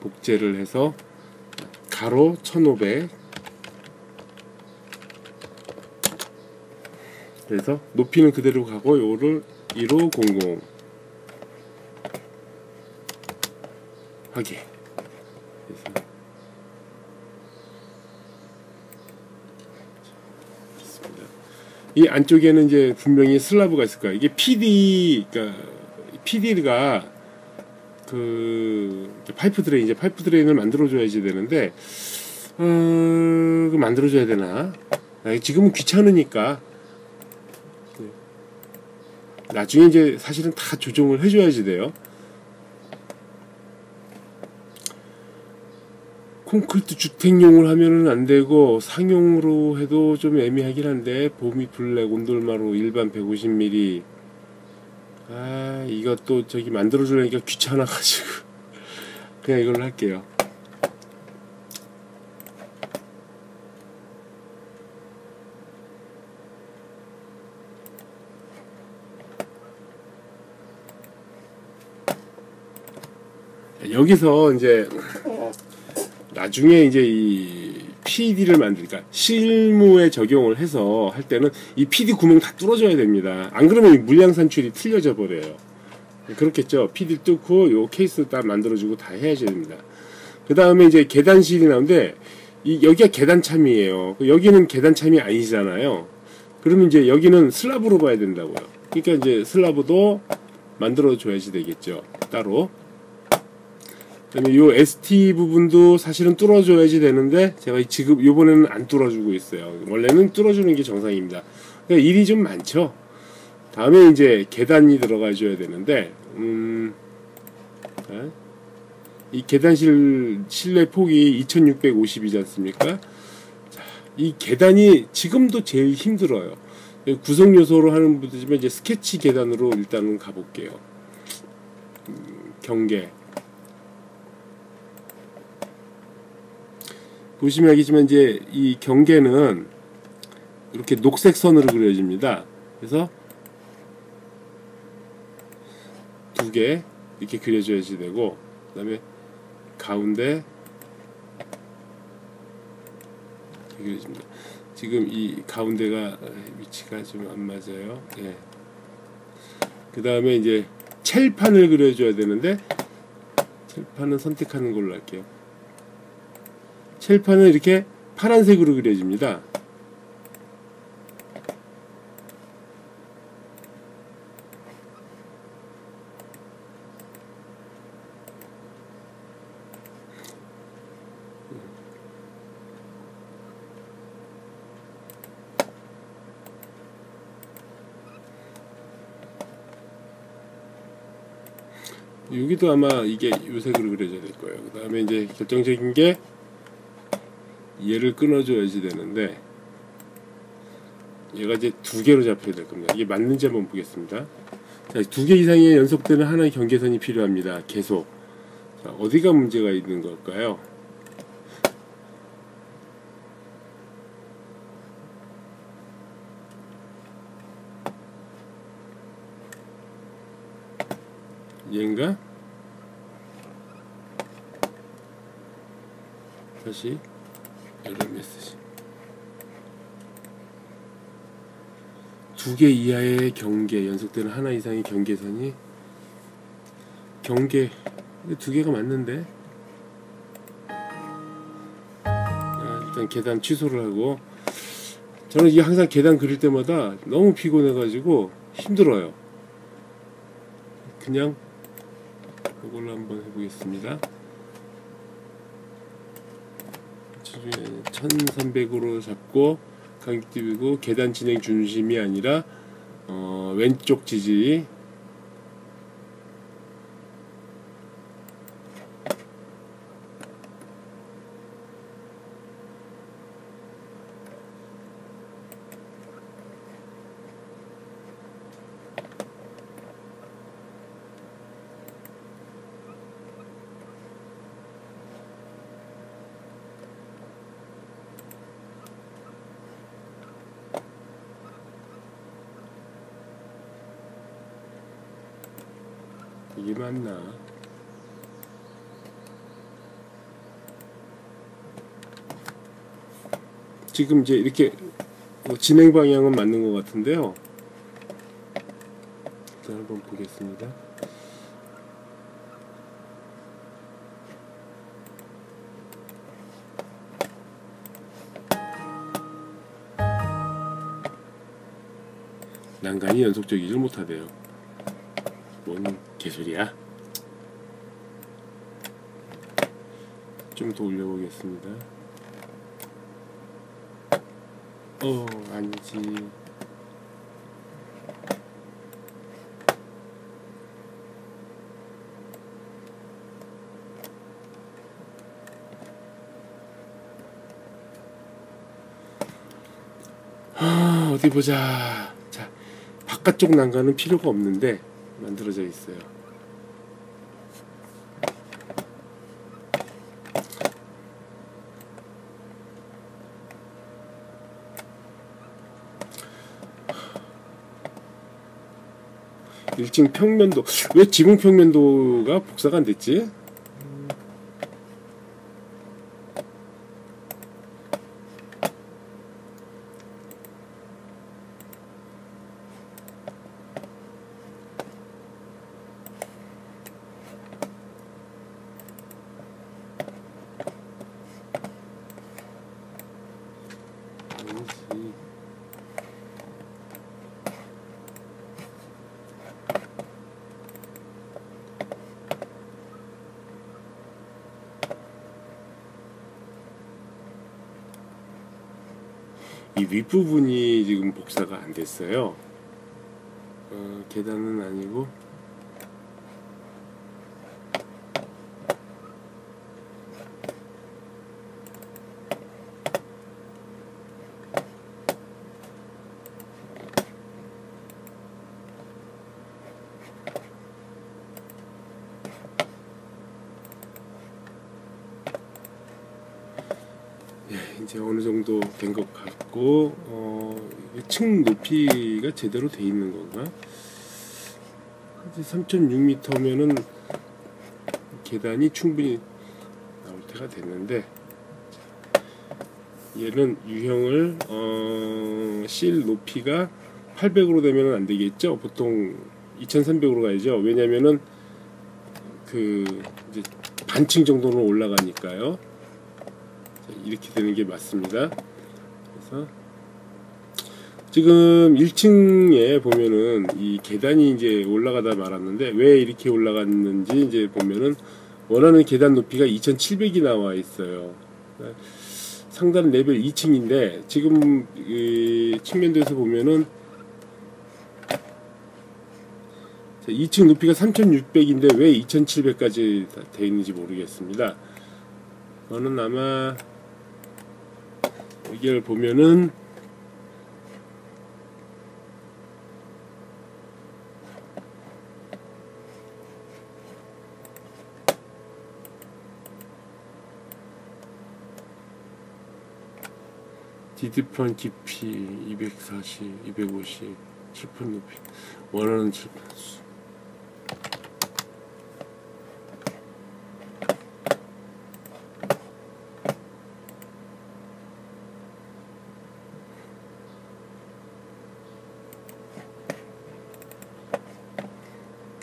복제를 해서 가로 1500 그래서 높이는 그대로 가고 요거를 1500 하게 그래서. 이 안쪽에는 이제 분명히 슬라브가 있을 거야. 이게 PD, 그러니까 PD가 그 pipe drain 이제 pipe drain을 만들어 줘야지 되는데 어, 그 만들어 줘야 되나? 아, 지금은 귀찮으니까 네. 나중에 이제 사실은 다 조정을 해줘야지 돼요. 콘크리트 주택용을 하면은 안 되고 상용으로 해도 좀 애매하긴 한데 봄이 블랙 온돌마루 일반 150mm 아 이것도 저기 만들어 주려니까 귀찮아가지고. 그냥 이걸로 할게요. 여기서 이제 나중에 이제 이 PD를 만들니까 실무에 적용을 해서 할 때는 이 PD 구멍 다 뚫어줘야 됩니다. 안 그러면 물량 산출이 틀려져 버려요. 그렇겠죠. PD 뚫고 요 케이스 딱 만들어주고 다 해야지 됩니다. 그 다음에 이제 계단실이 나오는데 이 여기가 계단 참이에요. 여기는 계단 참이 아니잖아요. 그러면 이제 여기는 슬라브로 봐야 된다고요. 그러니까 이제 슬라브도 만들어 줘야지 되겠죠. 따로. 그다음에 요 ST 부분도 사실은 뚫어줘야지 되는데 제가 지금 요번에는 안 뚫어주고 있어요. 원래는 뚫어주는 게 정상입니다. 그러니까 일이 좀 많죠. 다음에 이제 계단이 들어가 줘야 되는데 음, 이 계단실 실내 폭이 2650이지 않습니까? 자, 이 계단이 지금도 제일 힘들어요. 구성 요소로 하는 분들이지만 이제 스케치 계단으로 일단은 가볼게요. 음, 경계 보시면 알겠지만 이제 이 경계는 이렇게 녹색 선으로 그려집니다. 그래서 두 개 이렇게 그려줘야지 되고 그 다음에 가운데 그려집니다. 지금 이 가운데가 위치가 좀 안 맞아요. 예. 그 다음에 이제 첼판을 그려줘야 되는데 첼판은 선택하는 걸로 할게요. 칠판은 이렇게 파란색으로 그려집니다. 여기도 아마 이게 요색으로 그려져야 될 거예요. 그 다음에 이제 결정적인 게 얘를 끊어줘야지 되는데 얘가 이제 두 개로 잡혀야 될 겁니다. 이게 맞는지 한번 보겠습니다. 자, 두 개 이상의 연속되는 하나의 경계선이 필요합니다. 계속. 자, 어디가 문제가 있는 걸까요? 얘인가? 다시 이런 메시지. 두 개 이하의 경계 연속되는 하나 이상의 경계선이 경계 두 개가 맞는데? 아, 일단 계단 취소를 하고. 저는 이게 항상 계단 그릴 때마다 너무 피곤해 가지고 힘들어요. 그냥 이걸로 한번 해보겠습니다 1300으로 잡고 간격대비고 계단 진행 중심이 아니라 어, 왼쪽 지지 이게 맞나? 지금 이제 이렇게 뭐 진행 방향은 맞는 것 같은데요. 일단 한번 보겠습니다. 난간이 연속적이질 못하대요. 뭔 개소리야? 좀 더 올려보겠습니다. 어 아니지. 아, 어디 보자. 자 바깥쪽 난간은 필요가 없는데 만들어져 있어요. 일층 평면도 왜 지붕 평면도가 복사가 안 됐지? 아니지. 이 윗부분이 지금 복사가 안 됐어요. 어, 계단은 아니고 예, 이제 어느 정도 된 것 같고 어, 층 높이가 제대로 돼 있는 건가? 3.6m면은 계단이 충분히 나올 때가 됐는데 얘는 유형을 어, 실 높이가 800으로 되면 안 되겠죠? 보통 2300으로 가야죠. 왜냐면은 그 이제 반층 정도는 올라가니까요. 자, 이렇게 되는 게 맞습니다. 그래서 지금 1층에 보면은 이 계단이 이제 올라가다 말았는데 왜 이렇게 올라갔는지 이제 보면은 원하는 계단 높이가 2700이 나와 있어요. 상단 레벨 2층인데 지금 이 측면도에서 보면은 2층 높이가 3600인데 왜 2700까지 되어 있는지 모르겠습니다. 저는 아마 이걸 보면은 디드편 깊이 240, 250, 칠판 높이 원하는 칠판 수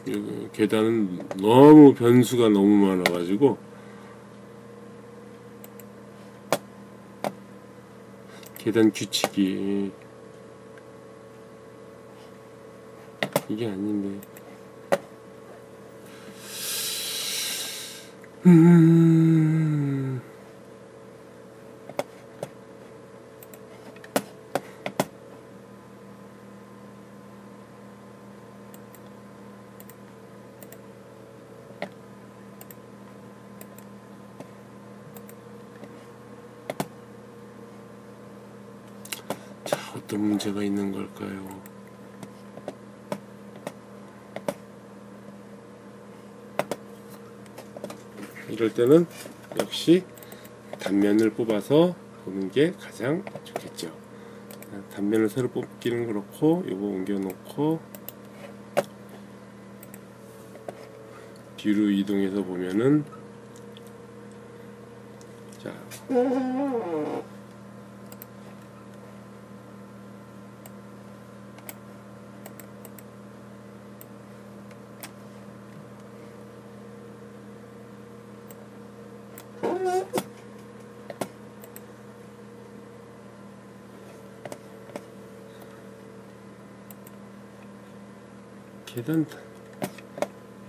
여기 계단은 너무 변수가 너무 많아가지고 계단 규칙이 이게 아닌데. 음 자, 어떤 문제가 있는 걸까요? 이럴 때는 역시 단면을 뽑아서 보는 게 가장 좋겠죠. 단면을 새로 뽑기는 그렇고 이거 옮겨 놓고 뒤로 이동해서 보면은 자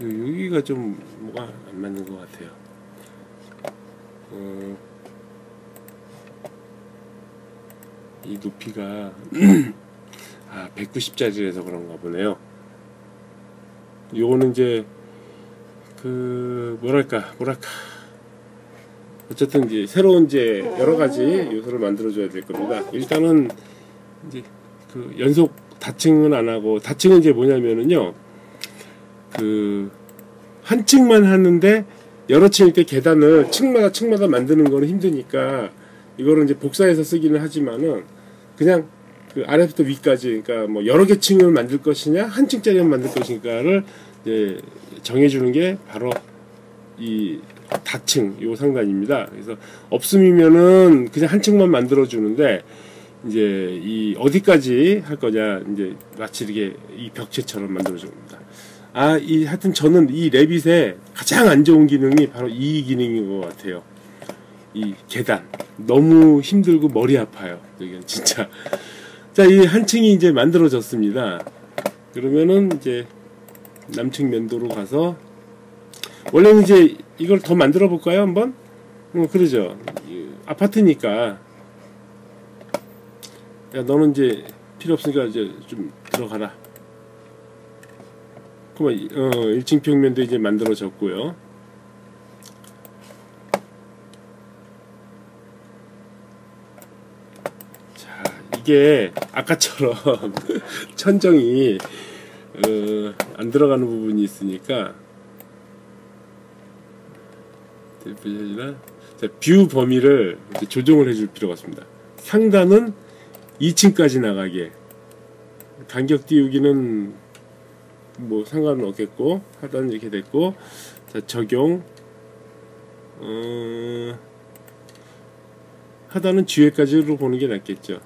요- 여기가 좀 뭐가 안 맞는 것 같아요. 어, 이 높이가 아 190짜리라서 그런가 보네요. 요거는 이제 그 뭐랄까 뭐랄까 어쨌든 이제 새로운 이제 여러 가지 요소를 만들어 줘야 될 겁니다. 일단은 이제 그 연속 다층은 안 하고 다층은 이제 뭐냐면은요 그 한 층만 하는데 여러 층일 때 계단을 층마다 층마다 만드는 거는 힘드니까 이거를 이제 복사해서 쓰기는 하지만은 그냥 그 아래부터 위까지 그러니까 뭐 여러 개 층을 만들 것이냐 한 층짜리만 만들 것인가를 이제 정해주는 게 바로 이 다층 요 상단입니다. 그래서 없음이면은 그냥 한 층만 만들어 주는데 이제 이 어디까지 할 거냐 이제 마치 이렇게 이 벽체처럼 만들어 줍니다. 아, 이 하여튼 저는 이 레빗의 가장 안 좋은 기능이 바로 이 기능인 것 같아요. 이 계단 너무 힘들고 머리 아파요. 이게 진짜. 자, 이 한 층이 이제 만들어졌습니다. 그러면은 이제 남측 면도로 가서 원래는 이제 이걸 더 만들어 볼까요, 한번? 어, 그러죠. 아파트니까. 야, 너는 이제 필요 없으니까 이제 좀 들어가라. 그만, 어, 1층 평면도 이제 만들어졌고요. 자, 이게 아까처럼 천정이 어, 안 들어가는 부분이 있으니까 대표적이나 view 범위를 조정을 해줄 필요가 있습니다. 상단은 2층까지 나가게 간격 띄우기는 뭐 상관은 없겠고 하단 이렇게 됐고 자 적용 어, 하단은 뒤에까지로 보는 게 낫겠죠.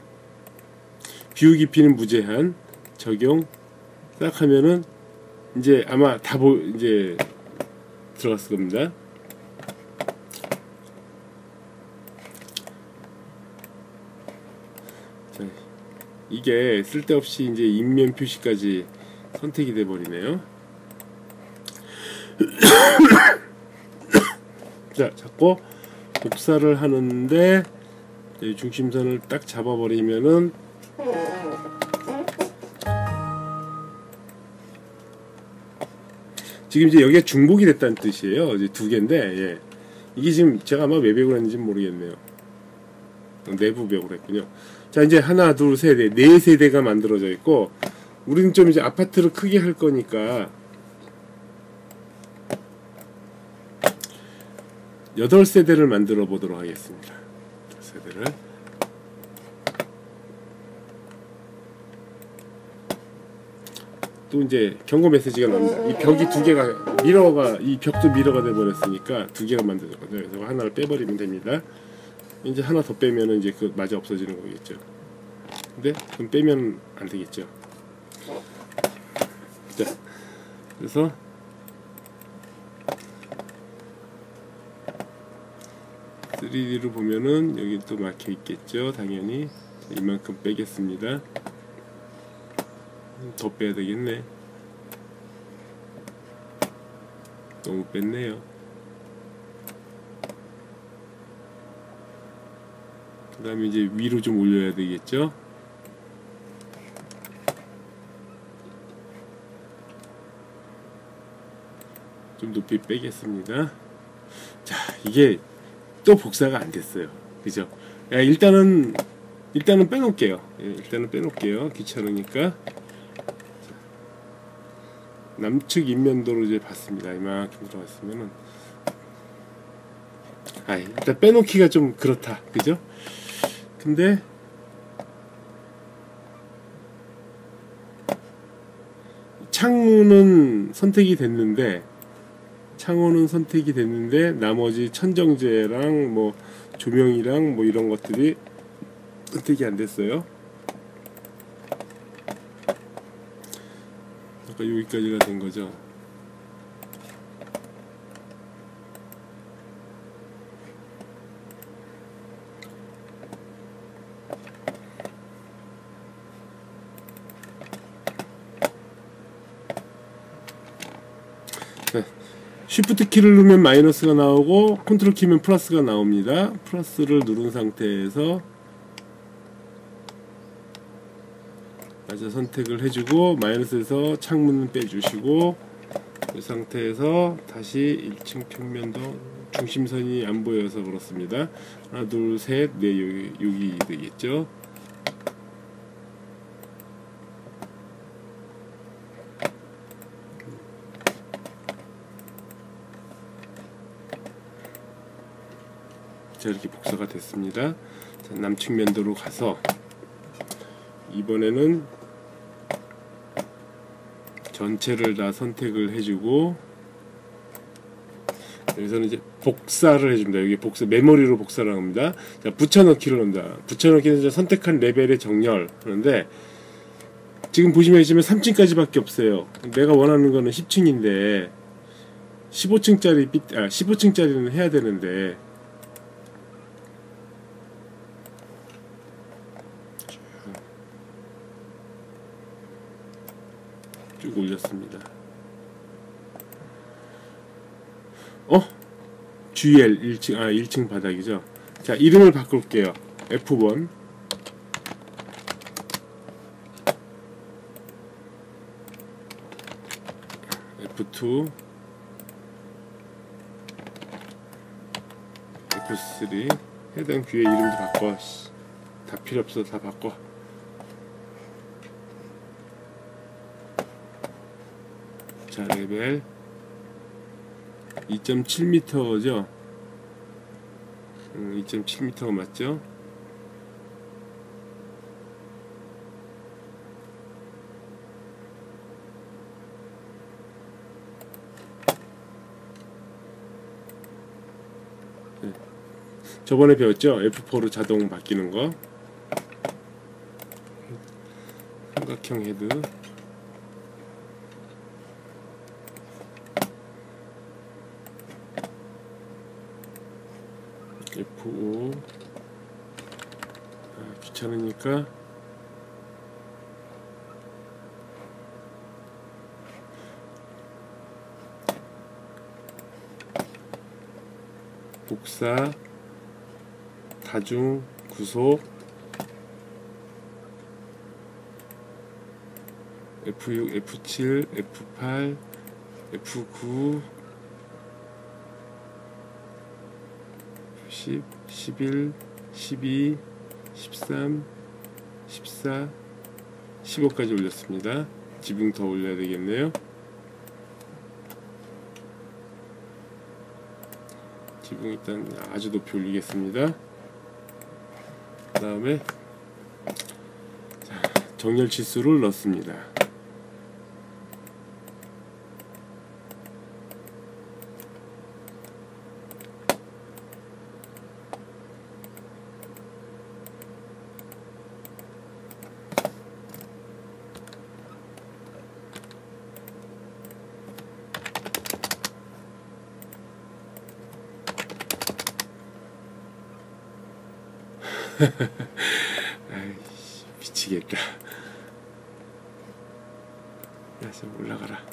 view 깊이는 무제한 적용 딱 하면은 이제 아마 다 보 이제 들어갔을 겁니다. 자, 이게 쓸데없이 이제 인면 표시까지 선택이 돼 버리네요. 자, 자꾸 복사를 하는데 중심선을 딱 잡아버리면은 지금 이제 여기가 중복이 됐다는 뜻이에요. 이제 두 개인데 예. 이게 지금 제가 아마 외벽을 했는지 모르겠네요. 내부 벽을 했군요. 자 이제 하나 둘 세대 네 세대가 만들어져 있고 우리는 좀 이제 아파트를 크게 할 거니까 여덟 세대를 만들어 보도록 하겠습니다. 세대를 또 이제 경고 메시지가 납니다. 이 벽이 두 개가 미러가 이 벽도 미러가 돼 버렸으니까 두 개가 만들어졌거든요. 그래서 하나를 빼버리면 됩니다. 이제 하나 더 빼면은 이제 그 마저 없어지는 거겠죠. 근데 그럼 빼면 안 되겠죠. 자, 그래서 (3D로) 보면은 여기 또 막혀 있겠죠? 당연히. 이만큼 빼겠습니다. 더 빼야 되겠네. 너무 뺐네요. 그 다음에 이제 위로 좀 올려야 되겠죠 좀 높이 빼겠습니다. 자 이게 또 복사가 안 됐어요. 그죠? 야, 일단은 일단은 빼놓을게요. 예, 일단은 빼놓을게요. 귀찮으니까. 남측 인면도로 이제 봤습니다. 이만큼 들어갔으면은. 아 일단 빼놓기가 좀 그렇다. 그죠? 근데 창문은 선택이 됐는데 창호는 선택이 됐는데 나머지 천정제랑 뭐 조명이랑 뭐 이런 것들이 선택이 안 됐어요. 아까 여기까지가 된 거죠. 네. shift 키를 누르면 마이너스가 나오고 컨트롤 키면 플러스가 나옵니다. 플러스를 누른 상태에서 맞아 선택을 해주고 마이너스에서 창문을 빼주시고 그 상태에서 다시 1층 평면도 중심선이 안 보여서 그렇습니다. 하나 둘셋넷 여기, 여기 되겠죠. 자 이렇게 복사가 됐습니다. 자, 남측 면도로 가서 이번에는 전체를 다 선택을 해주고 여기서는 이제 복사를 해줍니다. 여기 복사 메모리로 복사를 합니다. 자 붙여넣기를 합니다. 붙여넣기는 이제 선택한 레벨의 정렬 하는데 지금 보시면 있으면 3층까지밖에 없어요. 내가 원하는 거는 10층인데 15층짜리 아 15층짜리는 해야 되는데 쭉 올렸습니다. 어? GL 1층 아 1층 바닥이죠. 자 이름을 바꿀게요. F1 F2 F3 해당 뷰의 이름도 바꿔 다 필요 없어 다 바꿔 자 레벨 2.7m죠? 음, 2.7m가 맞죠? 네. 저번에 배웠죠? F4로 자동 바뀌는 거. 삼각형 헤드 F5 아, 귀찮으니까 복사 다중 구속 F6, F7, F8, F9 10, 11, 12, 13, 14, 15까지 올렸습니다. 지붕 더 올려야 되겠네요. 지붕 일단 아주 높이 올리겠습니다. 그 다음에 정렬 치수를 넣습니다. 아이씨 미치겠다. 야 좀 올라가라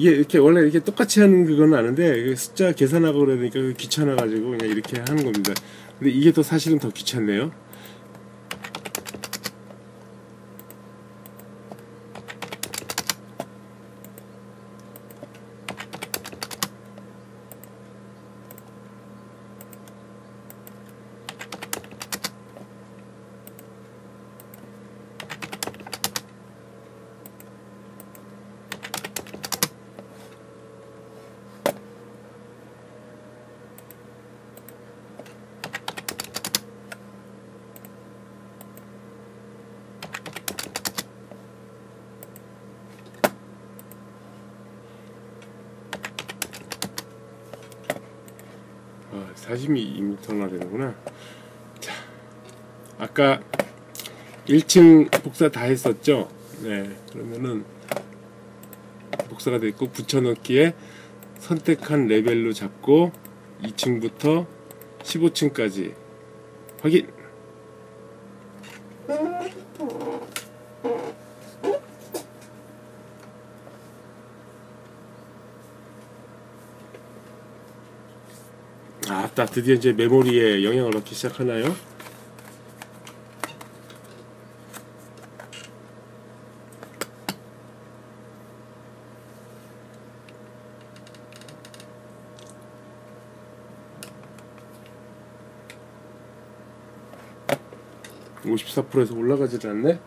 이게 이렇게 원래 이렇게 똑같이 하는 그건 아는데 숫자 계산하고 그러니까 귀찮아가지고 그냥 이렇게 하는 겁니다. 근데 이게 더 사실은 더 귀찮네요. 어, 42m나 되는구나. 자, 아까 1층 복사 다 했었죠? 네, 그러면은 복사가 됐고 붙여넣기에 선택한 레벨로 잡고 2층부터 15층까지 확인. 아따 드디어 이제 메모리에 영향을 얻기 시작하나요? 오십사 프로에서 올라가질 않네?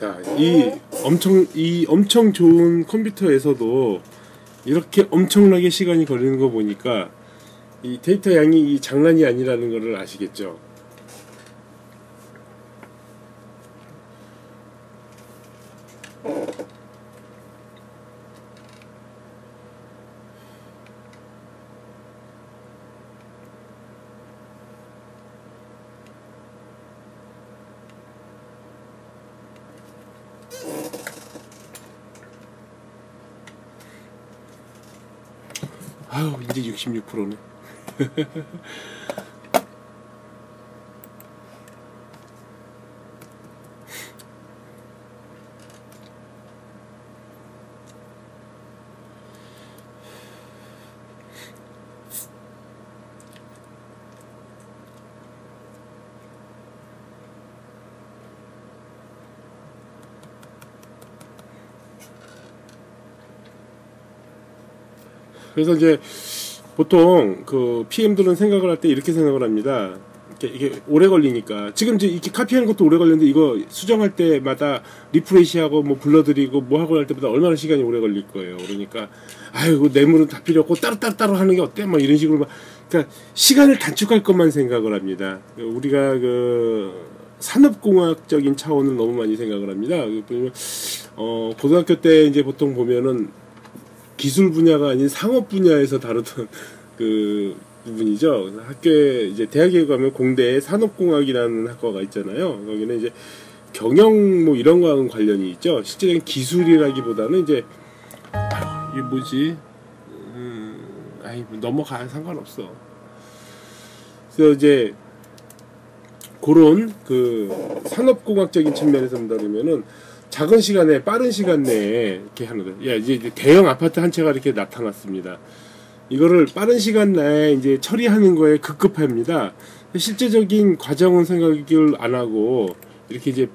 자, 이 엄청 이 엄청 좋은 컴퓨터에서도 이렇게 엄청나게 시간이 걸리는 거 보니까 이 데이터 양이 이 장난이 아니라는 것을 아시겠죠? 아유 이제 66%네. 그래서 이제 보통 그 PM들은 생각을 할 때 이렇게 생각을 합니다. 이게 오래 걸리니까 지금 이제 이렇게 카피하는 것도 오래 걸리는데 이거 수정할 때마다 리프레시하고 뭐 불러드리고 뭐 하고 할 때보다 얼마나 시간이 오래 걸릴 거예요. 그러니까 아이고 내물은 다 필요 없고 따로 따로 따로 하는 게 어때? 막 이런 식으로 막 그러니까 시간을 단축할 것만 생각을 합니다. 우리가 그 산업공학적인 차원을 너무 많이 생각을 합니다. 어 고등학교 때 이제 보통 보면은 기술 분야가 아닌 상업 분야에서 다루던 그 부분이죠. 학교에 이제 대학에 가면 공대에 산업공학이라는 학과가 있잖아요. 거기는 이제 경영 뭐 이런 거하고는 관련이 있죠. 실제적인 기술이라기보다는 이제 아유, 이게 뭐지? 음, 아이 뭐 넘어가 상관없어. 그래서 이제 그런 그 산업공학적인 측면에서 본다면은 작은 시간에 빠른 시간 내에 이렇게 하는 거예요. 야, 이제 대형 아파트 한 채가 이렇게 나타났습니다. 이거를 빠른 시간 내에 이제 처리하는 거에 급급합니다. 실제적인 과정은 생각을 안 하고 이렇게 이제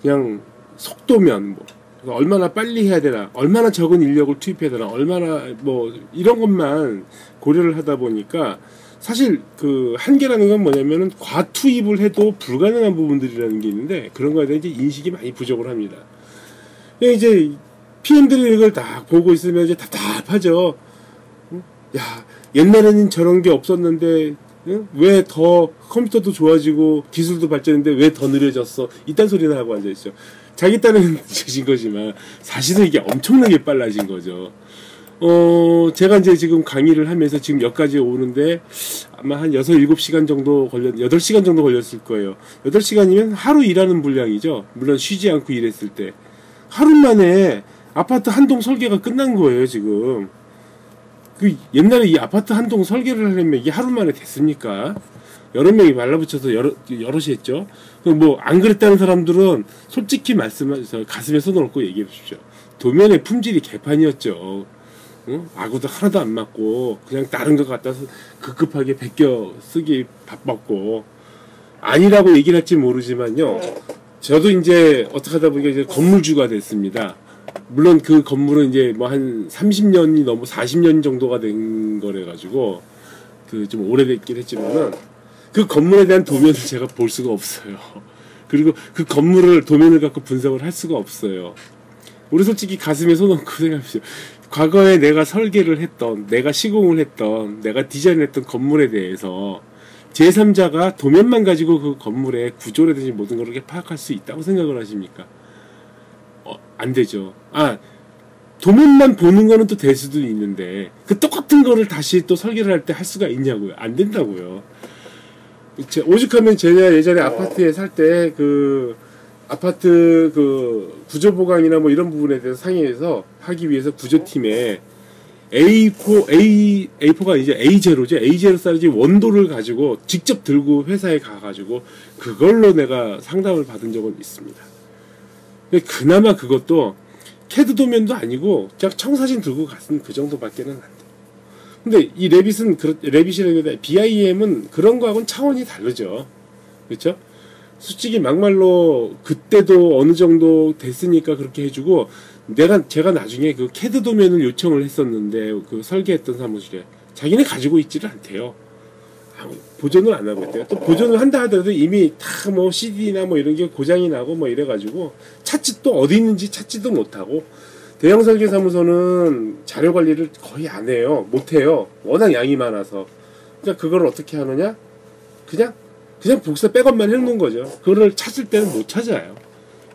그냥 속도면 뭐 얼마나 빨리 해야 되나, 얼마나 적은 인력을 투입해야 되나, 얼마나 뭐 이런 것만 고려를 하다 보니까 사실 그 한계라는 건 뭐냐면은 과투입을 해도 불가능한 부분들이라는 게 있는데 그런 거에 대한 이제 인식이 많이 부족을 합니다. 이제 PM들이 이걸 딱 보고 있으면 이제 답답하죠. 야 옛날에는 저런 게 없었는데 왜 더 컴퓨터도 좋아지고 기술도 발전했는데 왜 더 느려졌어? 이딴 소리나 하고 앉아 있죠. 자기 딴은 늦어진 거지만 사실은 이게 엄청나게 빨라진 거죠. 어, 제가 이제 지금 강의를 하면서 지금 여기까지 오는데 아마 한 6, 7시간 정도 걸렸, 8시간 정도 걸렸을 거예요. 8시간이면 하루 일하는 분량이죠. 물론 쉬지 않고 일했을 때. 하루 만에 아파트 한 동 설계가 끝난 거예요, 지금. 그 옛날에 이 아파트 한 동 설계를 하려면 이게 하루 만에 됐습니까? 여러 명이 말라붙여서 여러, 여럿이 했죠. 뭐, 안 그랬다는 사람들은 솔직히 말씀하셔서 가슴에 손을 얹고 얘기해 주십시오. 도면의 품질이 개판이었죠. 응? 아구도 하나도 안 맞고, 그냥 다른 거 갖다 서 급급하게 베껴 쓰기 바빴고, 아니라고 얘기를 할지 모르지만요. 저도 이제 어떻게 하다 보니까 이제 건물주가 됐습니다. 물론 그 건물은 이제 뭐 한 30년이 넘어 40년 정도가 된 거래 가지고 그 좀 오래됐긴 했지만은 그 건물에 대한 도면을 제가 볼 수가 없어요. 그리고 그 건물을 도면을 갖고 분석을 할 수가 없어요. 우리 솔직히 가슴에 손 얹고 생각하십시오. 과거에 내가 설계를 했던, 내가 시공을 했던, 내가 디자인했던 건물에 대해서 제3자가 도면만 가지고 그 건물의 구조라든지 모든 걸 이렇게 파악할 수 있다고 생각을 하십니까? 어, 안 되죠. 아, 도면만 보는 거는 또 될 수도 있는데 그 똑같은 거를 다시 또 설계를 할 때 할 수가 있냐고요. 안 된다고요. 제, 오죽하면 제가 예전에 아파트에 살 때 그 아파트 그 구조 보강이나 뭐 이런 부분에 대해서 상의해서 하기 위해서 구조팀에 A4 A A4가 이제 A0죠. A0 사이즈 원도를 가지고 직접 들고 회사에 가 가지고 그걸로 내가 상담을 받은 적은 있습니다. 그나마 그것도 캐드 도면도 아니고 그냥 청사진 들고 갔으면 그 정도밖에는 안 돼. 근데 이 Revit은 Revit이라기보다 BIM은 그런 거하고는 차원이 다르죠. 그렇죠? 솔직히 막말로 그때도 어느 정도 됐으니까 그렇게 해주고 내가 제가 나중에 그 캐드 도면을 요청을 했었는데 그 설계했던 사무실에 자기네 가지고 있지를 않대요. 보존을 안 하고 있대요. 또 보존을 한다 하더라도 이미 다 뭐 CD나 뭐 이런 게 고장이 나고 뭐 이래가지고 찾지 또 어디 있는지 찾지도 못하고 대형 설계 사무소는 자료 관리를 거의 안 해요. 못 해요. 워낙 양이 많아서. 그러니까 그걸 어떻게 하느냐? 그냥 그냥 복사 백업만 해놓는 거죠. 그거를 찾을 때는 못 찾아요.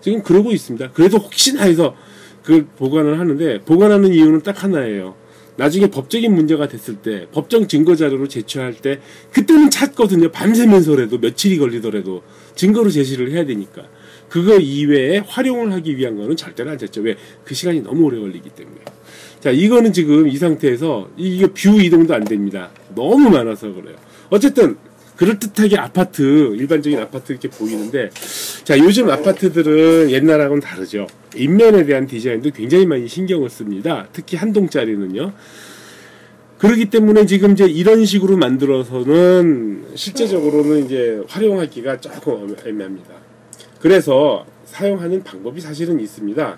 지금 그러고 있습니다. 그래도 혹시나 해서 그걸 보관을 하는데 보관하는 이유는 딱 하나예요. 나중에 법적인 문제가 됐을 때 법정 증거 자료로 제출할 때 그때는 찾거든요. 밤새면서라도 며칠이 걸리더라도 증거로 제시를 해야 되니까 그거 이외에 활용을 하기 위한 거는 절대로 안 찾죠. 왜? 그 시간이 너무 오래 걸리기 때문에. 자, 이거는 지금 이 상태에서 이게 view 이동도 안 됩니다. 너무 많아서 그래요. 어쨌든 그럴듯하게 아파트 일반적인 아파트 이렇게 보이는데 자 요즘 아파트들은 옛날하고는 다르죠. 입면에 대한 디자인도 굉장히 많이 신경을 씁니다. 특히 한 동짜리는요. 그렇기 때문에 지금 이제 이런 식으로 만들어서는 실제적으로는 이제 활용하기가 조금 애매합니다. 그래서 사용하는 방법이 사실은 있습니다.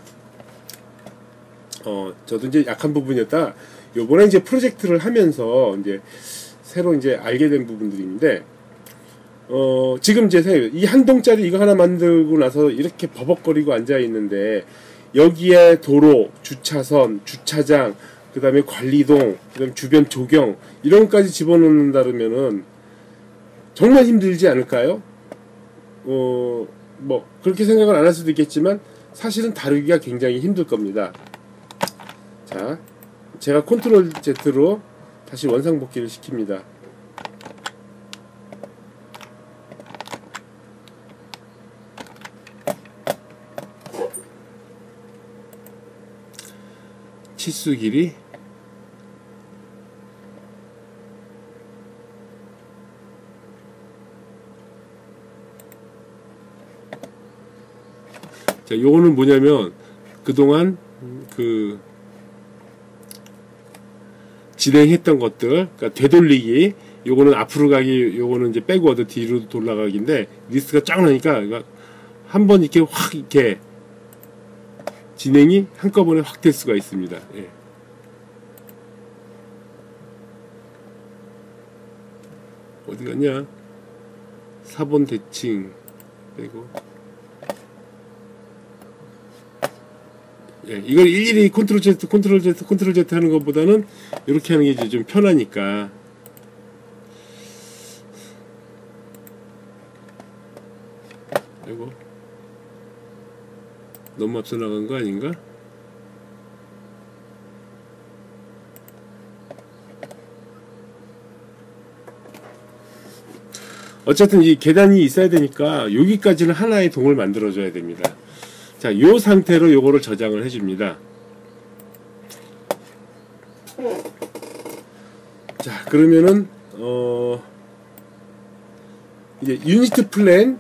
어 저도 이제 약한 부분이었다. 요번에 이제 프로젝트를 하면서 이제 새로 이제 알게 된 부분들인데 어, 지금 제 생각에 이 한 동짜리 이거 하나 만들고 나서 이렇게 버벅거리고 앉아 있는데 여기에 도로, 주차선, 주차장, 그 다음에 관리동, 그 다음에 주변 조경 이런 것까지 집어넣는다면은 정말 힘들지 않을까요? 어, 뭐 그렇게 생각을 안 할 수도 있겠지만 사실은 다루기가 굉장히 힘들 겁니다. 자, 제가 컨트롤 Z로 다시 원상복귀를 시킵니다. 치수 길이? 자, 요거는 뭐냐면 그동안 그 진행했던 것들, 그러니까 되돌리기, 요거는 앞으로 가기, 요거는 이제 backward 뒤로 돌아가기인데 리스트가 쫙 나니까 한 번 이렇게 확 이렇게 진행이 한꺼번에 확 될 수가 있습니다. 예. 어디 갔냐? 4번 대칭 빼고 예, 이걸 일일이 컨트롤 Z, 컨트롤 Z, 컨트롤 Z 하는 것보다는 이렇게 하는 게 이제 좀 편하니까 그리고 너무 앞서 나간 거 아닌가? 어쨌든 이 계단이 있어야 되니까 여기까지는 하나의 동을 만들어 줘야 됩니다. 자, 요 상태로 요거를 저장을 해 줍니다. 자, 그러면은 어 이제 unit plan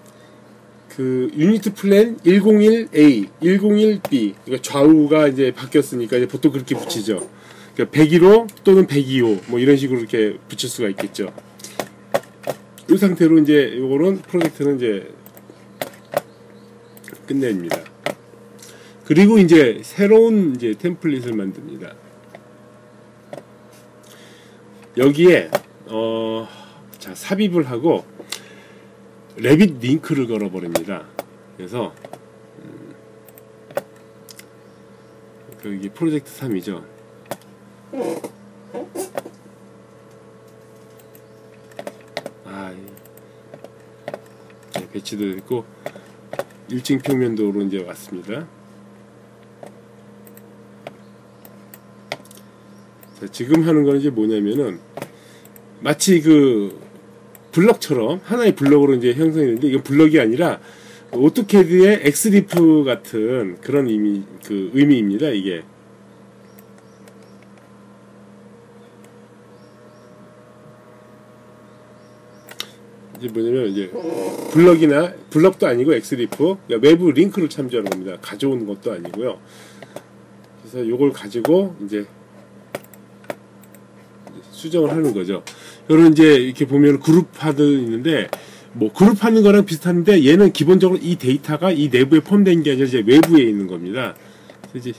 그 unit plan 101A, 101B 그러니까 좌우가 이제 바뀌었으니까 이제 보통 그렇게 붙이죠. 그러니까 101호 또는 102호 뭐 이런 식으로 이렇게 붙일 수가 있겠죠. 이 상태로 이제 요거는 프로젝트는 이제 끝냅니다. 그리고 이제 새로운 이제 템플릿을 만듭니다. 여기에 어, 자 삽입을 하고 레빗 링크를 걸어버립니다. 그래서 음, 그 이게 프로젝트 3이죠. 아, 배치되어 있고 1층 평면도로 이제 왔습니다. 자, 지금 하는 거는 이제 뭐냐면은 마치 그 블럭처럼 하나의 블럭으로 이제 형성되는데 이건 블럭이 아니라 AutoCAD의 Xref 같은 그런 의미 그 의미입니다. 이게 이제 뭐냐면 이제 블럭이나 블럭도 아니고 Xref 그러니까 외부 링크를 참조하는 겁니다. 가져오는 것도 아니고요. 그래서 요걸 가지고 이제 수정을 하는 거죠. 여러분 이제 이렇게 보면 그룹화도 있는데 뭐 그룹 하는 거랑 비슷한데 얘는 기본적으로 이 데이터가 이 내부에 포함된 게 아니라 이제 외부에 있는 겁니다. 이제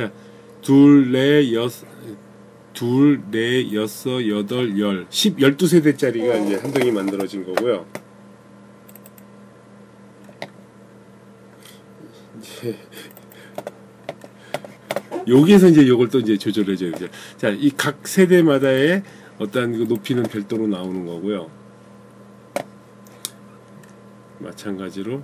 자, 둘, 넷, 여섯, 둘, 넷, 여섯, 여덟, 열, 십, 열두 세대짜리가 이제 한 덩이 만들어진 거고요. 이제 여기에서 이제 이걸 또 이제 조절해줘야 되죠. 자, 이 각 세대마다의 어떤 그 높이는 별도로 나오는 거고요. 마찬가지로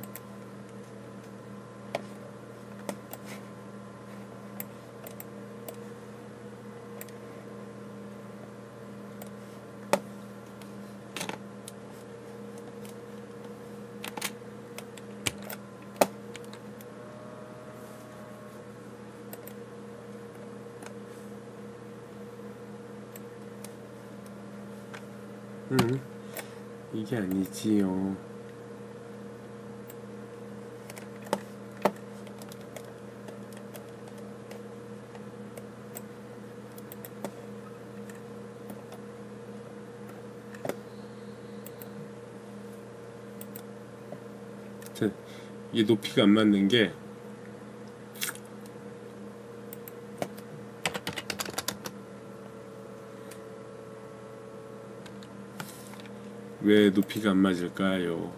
음, 자, 이게 높이가 안 맞는 게 왜 높이가 안 맞을까요?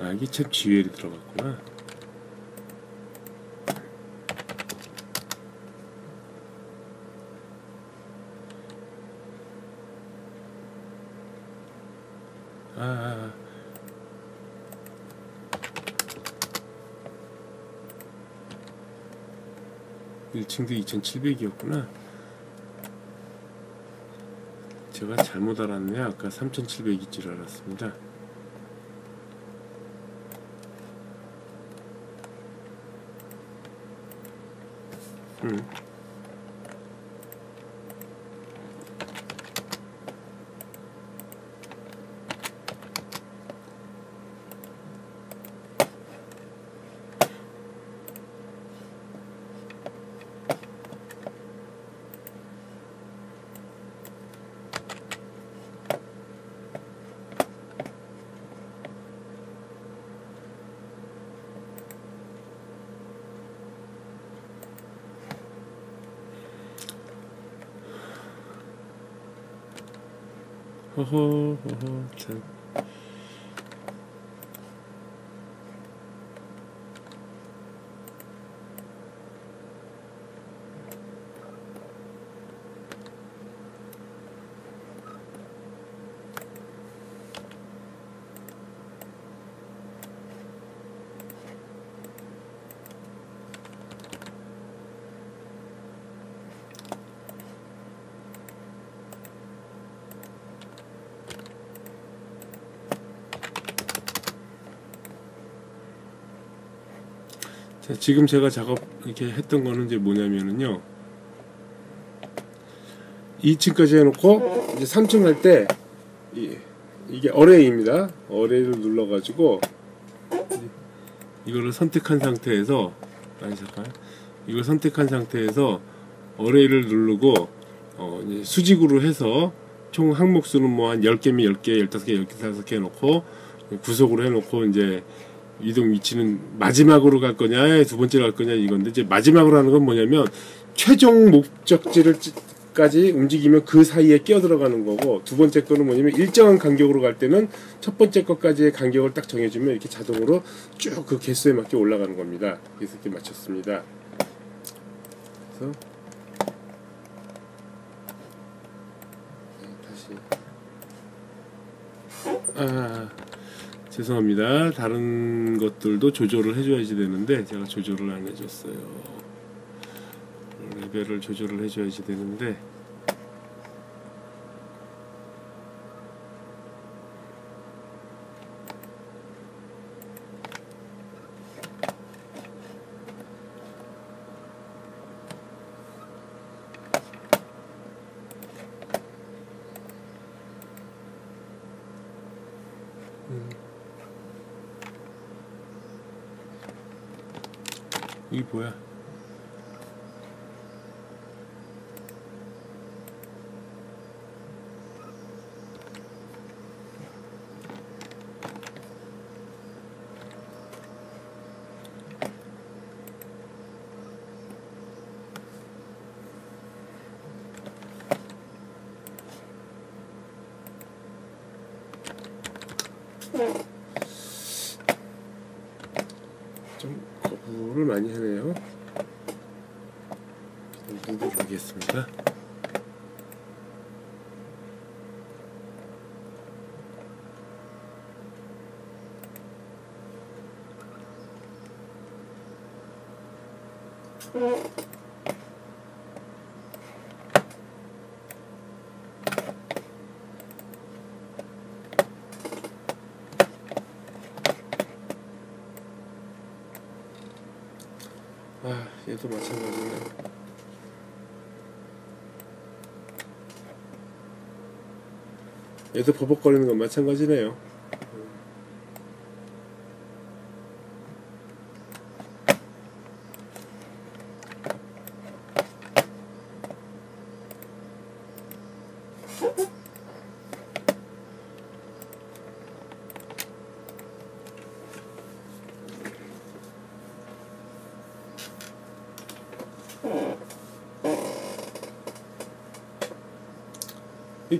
아, 이게 참 지혜를 들어갔구나. 일층도 2700이었구나. 제가 잘못 알았네. 아까 3700일 줄 알았습니다. 음. 자, 지금 제가 작업 이렇게 했던 거는 이제 뭐냐면은요. 2층까지 해놓고 이제 3층 할 때 이게 어레이입니다. 어레이를 눌러가지고 이거를 선택한 상태에서 아니 잠깐 이걸 선택한 상태에서 어레이를 누르고 어, 수직으로 해서 총 항목 수는 뭐 한 10개면 10개, 15개, 15개 해놓고 구속으로 해놓고 이제 이동 위치는 마지막으로 갈 거냐 두 번째로 갈 거냐 이건데 이제 마지막으로 하는 건 뭐냐면 최종 목적지를 까지 움직이면 그 사이에 끼어 들어가는 거고 두 번째 거는 뭐냐면 일정한 간격으로 갈 때는 첫 번째 것까지의 간격을 딱 정해주면 이렇게 자동으로 쭉 그 개수에 맞게 올라가는 겁니다. 그래서 이렇게 맞췄습니다. 그래서 네, 다시 아 죄송합니다. 다른 것들도 조절을 해줘야지 되는데 제가 조절을 안 해줬어요. 레벨을 조절을 해줘야지 되는데 뭐야? 좀 거부를 많이 하네요. 누구를 하겠습니다. 아, 얘도 마찬가지네. 얘도 버벅거리는 건 마찬가지네요.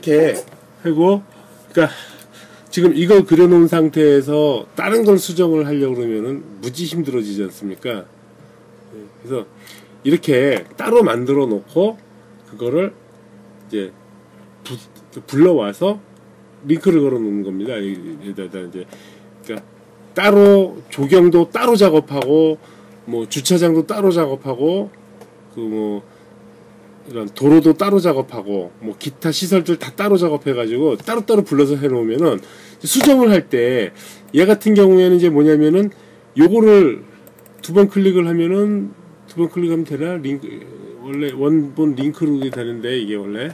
이렇게 하고 그러니까 지금 이걸 그려놓은 상태에서 다른 걸 수정을 하려고 그러면은 무지 힘들어지지 않습니까? 네, 그래서 이렇게 따로 만들어 놓고 그거를 이제 부, 불러와서 링크를 걸어 놓는 겁니다. 여기다 이제 그러니까 따로 조경도 따로 작업하고 뭐 주차장도 따로 작업하고 그뭐 이런 도로도 따로 작업하고 뭐 기타 시설들 다 따로 작업해가지고 따로따로 불러서 해놓으면은 수정을 할 때 얘 같은 경우에는 이제 뭐냐면은 요거를 두 번 클릭을 하면은 두 번 클릭하면 되나? 링크 원래 원본 링크로 되는데 이게 원래.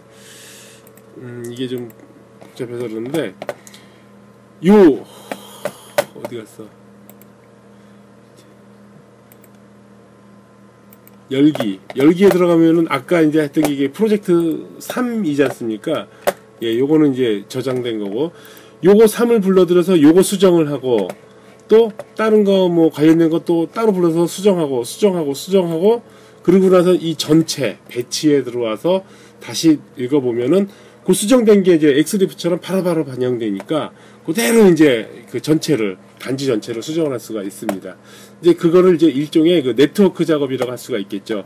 음 이게 좀 복잡해서 그러는데 요 어디 갔어 열기. 열기에 들어가면은 아까 이제 했던 게 이게 프로젝트 3이지 않습니까? 예 요거는 이제 저장된 거고. 요거 3을 불러들여서 요거 수정을 하고 또 다른 거 뭐 관련된 것도 따로 불러서 수정하고 수정하고 수정하고 그러고 나서 이 전체 배치에 들어와서 다시 읽어보면은 그 수정된 게 이제 엑스리프처럼 바로바로 반영되니까 그대로 이제 그 전체를 단지 전체를 수정을 할 수가 있습니다. 이제 그거를 이제 일종의 그 네트워크 작업이라고 할 수가 있겠죠.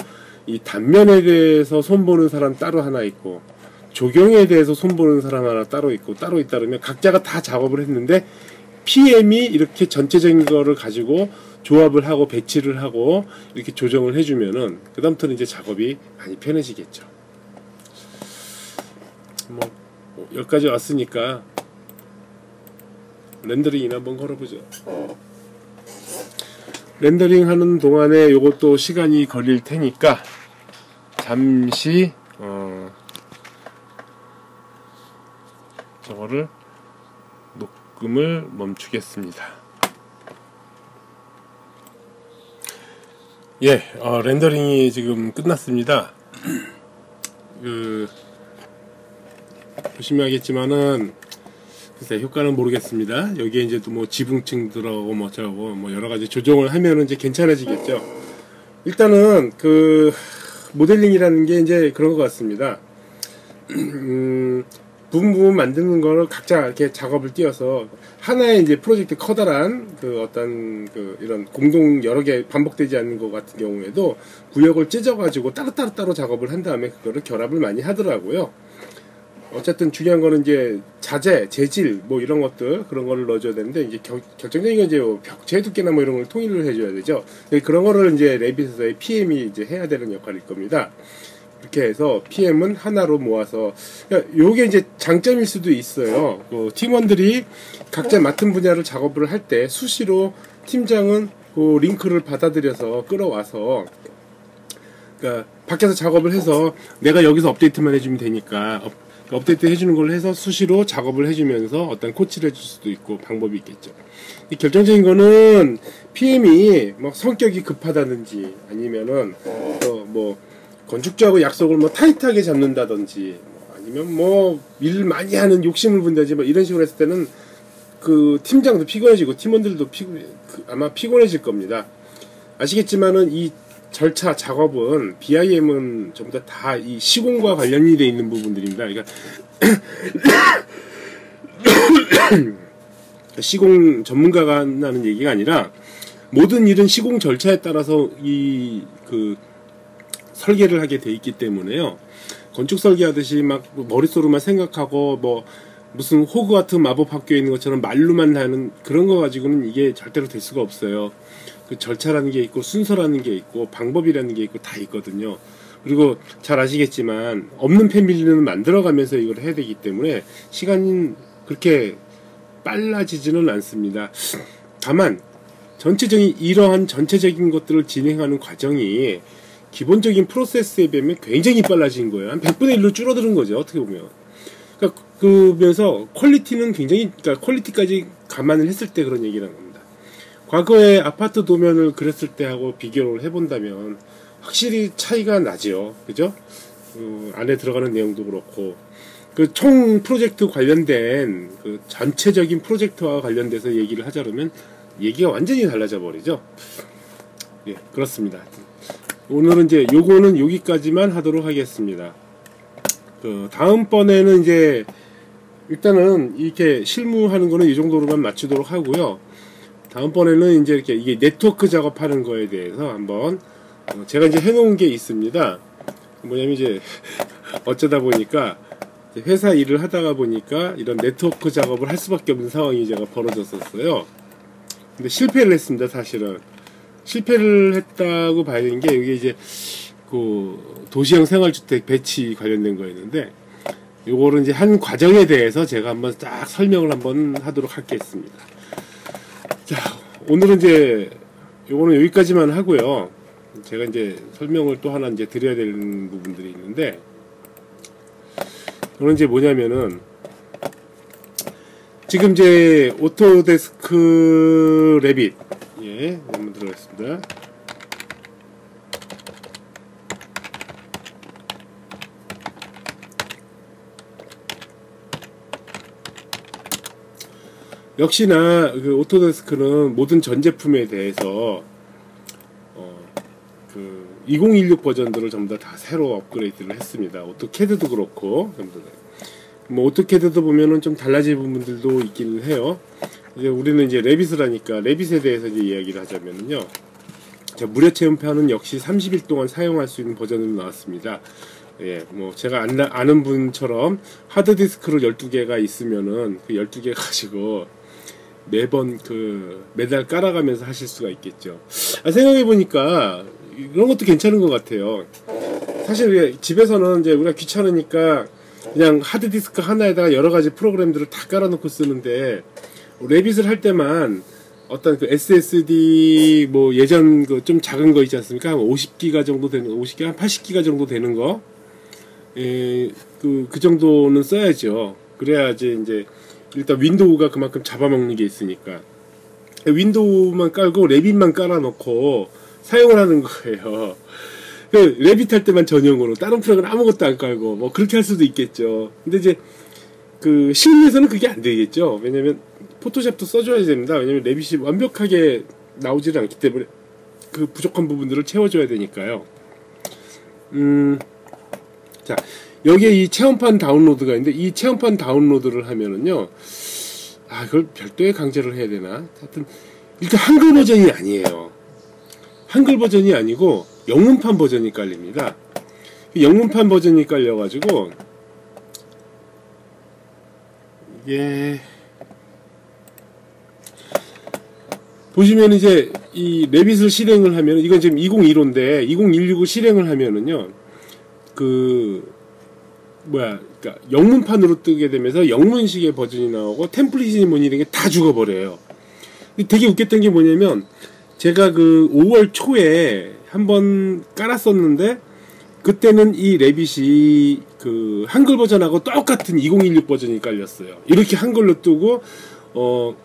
이 단면에 대해서 손보는 사람 따로 하나 있고 조경에 대해서 손보는 사람 하나 따로 있고 따로 있다면 각자가 다 작업을 했는데 PM이 이렇게 전체적인 거를 가지고 조합을 하고 배치를 하고 이렇게 조정을 해주면은 그다음부터는 이제 작업이 많이 편해지겠죠. 뭐 여기까지 왔으니까 렌더링이나 한번 걸어보죠. 렌더링 하는 동안에 요것도 시간이 걸릴 테니까 잠시 어 저거를 녹음을 멈추겠습니다. 예, 어, 렌더링이 지금 끝났습니다. 그 보시면 알겠지만은 글쎄 효과는 모르겠습니다. 여기에 이제 또 뭐 지붕층 들어가고 뭐 어쩌고 뭐 여러 가지 조정을 하면은 이제 괜찮아지겠죠. 일단은 그 모델링이라는 게 이제 그런 것 같습니다. 음, 부분 부분 만드는 거를 각자 이렇게 작업을 띄어서 하나의 이제 프로젝트 커다란 그 어떤 그 이런 공동 여러 개 반복되지 않는 것 같은 경우에도 구역을 찢어가지고 따로따로 따로 작업을 한 다음에 그거를 결합을 많이 하더라고요. 어쨌든 중요한 거는 이제 자재, 재질 뭐 이런 것들 그런 거를 넣어줘야 되는데 이제 겨, 결정적인 건 이제 뭐 벽체 두께나 뭐 이런 걸 통일을 해줘야 되죠. 그런 거를 이제 레빗에서의 PM이 이제 해야 되는 역할일 겁니다. 이렇게 해서 PM은 하나로 모아서 그러니까 요게 이제 장점일 수도 있어요. 그 팀원들이 각자 맡은 분야를 작업을 할 때 수시로 팀장은 그 링크를 받아들여서 끌어와서 그러니까 밖에서 작업을 해서 내가 여기서 업데이트만 해주면 되니까 업데이트 해주는 걸 해서 수시로 작업을 해주면서 어떤 코치를 해줄 수도 있고 방법이 있겠죠. 결정적인 거는 PM이 뭐 성격이 급하다든지 아니면은 또 뭐 건축주하고 약속을 뭐 타이트하게 잡는다든지 뭐 아니면 뭐 일 많이 하는 욕심을 부린다든지 뭐 이런 식으로 했을 때는 그 팀장도 피곤해지고 팀원들도 피곤 그 아마 피곤해질 겁니다. 아시겠지만은 이 절차 작업은 BIM은 전부 다 다 이 시공과 관련이 돼 있는 부분들입니다. 그러니까 시공 전문가가 한다는 얘기가 아니라 모든 일은 시공 절차에 따라서 이 그 설계를 하게 돼 있기 때문에요. 건축 설계하듯이 막 머릿속으로만 생각하고 뭐 무슨 호그 같은 마법 학교에 있는 것처럼 말로만 하는 그런 거 가지고는 이게 절대로 될 수가 없어요. 그 절차라는 게 있고 순서라는 게 있고 방법이라는 게 있고 다 있거든요. 그리고 잘 아시겠지만 없는 패밀리는 만들어가면서 이걸 해야 되기 때문에 시간이 그렇게 빨라지지는 않습니다. 다만 전체적인 이러한 전체적인 것들을 진행하는 과정이 기본적인 프로세스에 비하면 굉장히 빨라진 거예요. 한 100분의 1로 줄어드는 거죠. 어떻게 보면. 그러니까 그러면서 퀄리티는 굉장히 그러니까 퀄리티까지 감안을 했을 때 그런 얘기라는 겁니다. 과거에 아파트 도면을 그렸을 때하고 비교를 해본다면 확실히 차이가 나죠. 그죠? 그 안에 들어가는 내용도 그렇고 그 총 프로젝트 관련된 그 전체적인 프로젝트와 관련돼서 얘기를 하자면 얘기가 완전히 달라져 버리죠. 예, 그렇습니다. 오늘은 이제 요거는 여기까지만 하도록 하겠습니다. 그 다음번에는 이제 일단은 이렇게 실무하는 거는 이 정도로만 마치도록 하고요. 다음번에는 이제 이렇게 이게 네트워크 작업하는 거에 대해서 한번 어, 제가 이제 해놓은 게 있습니다. 뭐냐면 이제 어쩌다 보니까 회사 일을 하다가 보니까 이런 네트워크 작업을 할 수밖에 없는 상황이 제가 벌어졌었어요. 근데 실패를 했습니다, 사실은. 실패를 했다고 봐야 되는 게 이게 이제 그 도시형 생활주택 배치 관련된 거였는데 요거를 이제 한 과정에 대해서 제가 한번 딱 설명을 한번 하도록 하겠습니다. 자, 오늘은 이제 요거는 여기까지만 하고요. 제가 이제 설명을 또 하나 이제 드려야 되는 부분들이 있는데 이거는 이제 뭐냐면은 지금 이제 Autodesk Revit 예, 한번 들어가겠습니다. 역시나 그 Autodesk는 모든 전 제품에 대해서 어, 그 2016 버전들을 전부 다, 다 새로 업그레이드를 했습니다. AutoCAD도 그렇고 전부 다. 뭐 AutoCAD도 보면은 좀 달라진 부분들도 있기는 해요. 이제 우리는 이제 Revit을 하니까 Revit에 대해서 이제 이야기를 하자면요. 자, 무료 체험판은 역시 30일 동안 사용할 수 있는 버전으로 나왔습니다. 예, 뭐 제가 아는 분처럼 하드디스크를 12개가 있으면은 그 12개 가지고 매번 그 매달 깔아가면서 하실 수가 있겠죠. 아, 생각해 보니까 이런 것도 괜찮은 것 같아요. 사실 집에서는 이제 우리가 귀찮으니까 그냥 하드디스크 하나에다가 여러 가지 프로그램들을 다 깔아놓고 쓰는데 레빗을 할 때만 어떤 그 SSD 뭐 예전 그 좀 작은 거 있지 않습니까? 한 50기가 정도 되는 50기가 한 80기가 정도 되는 거. 예, 그, 그 정도는 써야죠. 그래야지 이제 일단 윈도우가 그만큼 잡아먹는 게 있으니까 윈도우만 깔고 Revit만 깔아놓고 사용을 하는 거예요. 그 Revit 할 때만 전용으로 다른 프로그램 아무것도 안 깔고 뭐 그렇게 할 수도 있겠죠. 근데 이제 그 실무에서는 그게 안 되겠죠. 왜냐면 Photoshop도 써줘야 됩니다. 왜냐면 Revit이 완벽하게 나오지는 않기 때문에 그 부족한 부분들을 채워줘야 되니까요. 음, 자 여기에 이 체험판 다운로드가 있는데 이 체험판 다운로드를 하면은요. 아 그걸 별도의 강제를 해야 되나? 하여튼 일단 한글 버전이 아니에요. 한글 버전이 아니고 영문판 버전이 깔립니다. 영문판 버전이 깔려 가지고 이게 보시면 이제 이 레빗을 실행을 하면 이건 지금 2015인데 2016을 실행을 하면은요 그 뭐야 그러니까 영문판으로 뜨게 되면서 영문식의 버전이 나오고 템플릿이 뭐니 이런 게 다 죽어버려요. 되게 웃겼던 게 뭐냐면 제가 그 5월 초에 한번 깔았었는데 그때는 이 레빗이 그 한글 버전하고 똑같은 2016 버전이 깔렸어요. 이렇게 한글로 뜨고 어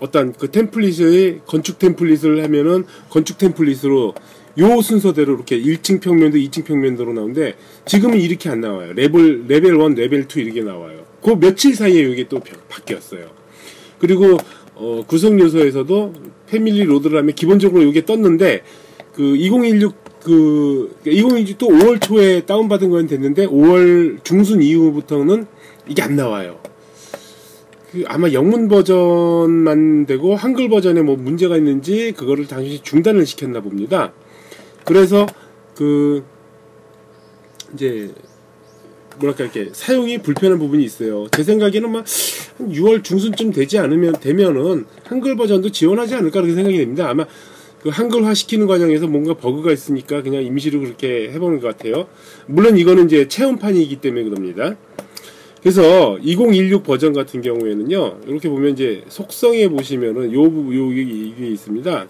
어떤 그 템플릿의 건축 템플릿을 하면은 건축 template으로 요 순서대로 이렇게 1층 평면도 2층 평면도로 나오는데 지금은 이렇게 안 나와요. 레벨 레벨 1, 레벨 2 이렇게 나와요. 그 며칠 사이에 이게 또 바뀌었어요. 그리고 어, 구성 요소에서도 family load를 하면 기본적으로 이게 떴는데 그 2016 그 2016도 5월 초에 다운받은 건 됐는데 5월 중순 이후부터는 이게 안 나와요. 그 아마 영문 버전만 되고 한글 버전에 뭐 문제가 있는지 그거를 당시 중단을 시켰나 봅니다. 그래서 그 이제 뭐랄까 이렇게 사용이 불편한 부분이 있어요. 제 생각에는 막 6월 중순쯤 되지 않으면 되면은 한글 버전도 지원하지 않을까 그렇게 생각이 됩니다. 아마 그 한글화 시키는 과정에서 뭔가 버그가 있으니까 그냥 임시로 그렇게 해보는 것 같아요. 물론 이거는 이제 체험판이기 때문에 그럽니다. 그래서 2016 버전 같은 경우에는요, 이렇게 보면 이제 속성에 보시면은 요, 요, 이게 있습니다.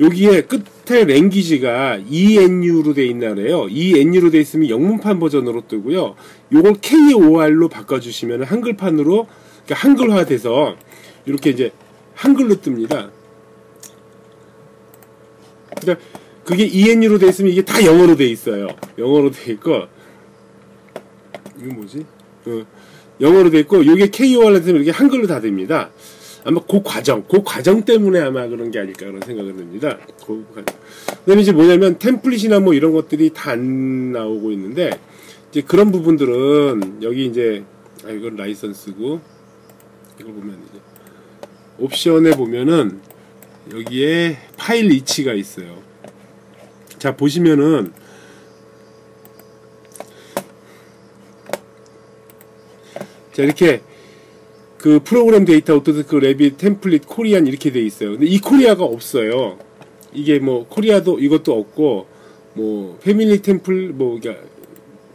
여기에 끝 에 랭귀지가 ENU로 돼 있나래요. ENU로 돼 있으면 영문판 버전으로 뜨고요. 요걸 KOR로 바꿔주시면 한글판으로, 그러니까 한글화돼서 이렇게 이제 한글로 뜹니다. 그러니까 그게 ENU로 돼 있으면 이게 다 영어로 돼 있어요. 영어로 돼 있고 이거 뭐지? 어, 영어로 돼 있고 이게 KOR로 되면 이렇게 한글로 다 됩니다. 아마 그 과정, 그 과정 때문에 아마 그런 게 아닐까 그런 생각을 합니다. 그. 그다음에 이제 뭐냐면 템플릿이나 뭐 이런 것들이 다 안 나오고 있는데 이제 그런 부분들은 여기 이제 아 이건 라이선스고 이걸 보면 이제 옵션에 보면은 여기에 파일 위치가 있어요. 자 보시면은 자 이렇게 그 Program Data Autodesk Revit template Korean 이렇게 돼 있어요. 근데 이 Korea가 없어요. 이게 뭐 Korea도 이것도 없고 뭐 family templ 뭐 그러니까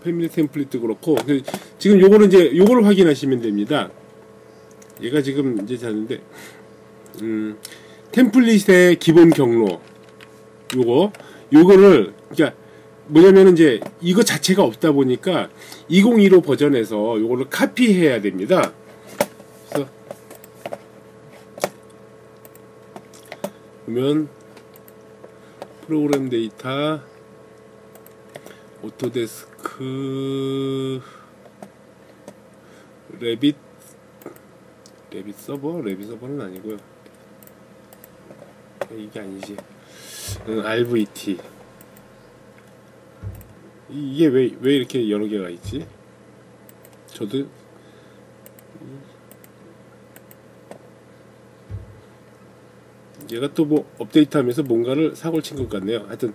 family template도 그렇고 그 지금 요거는 이제 요거를 확인하시면 됩니다. 얘가 지금 이제 찾는데 음 template의 기본 경로 요거 요거를 그러니까 뭐냐면 이제 이거 자체가 없다 보니까 2015 버전에서 요거를 카피해야 됩니다. 그래서 보면 Program Data Autodesk Revit Revit Server Revit Server는 아니고요. 이게 아니지. 응, RVT. 이게 왜, 왜 이렇게 여러 개가 있지? 저도 얘가 또 뭐 업데이트 하면서 뭔가를 사고를 친 것 같네요. 하여튼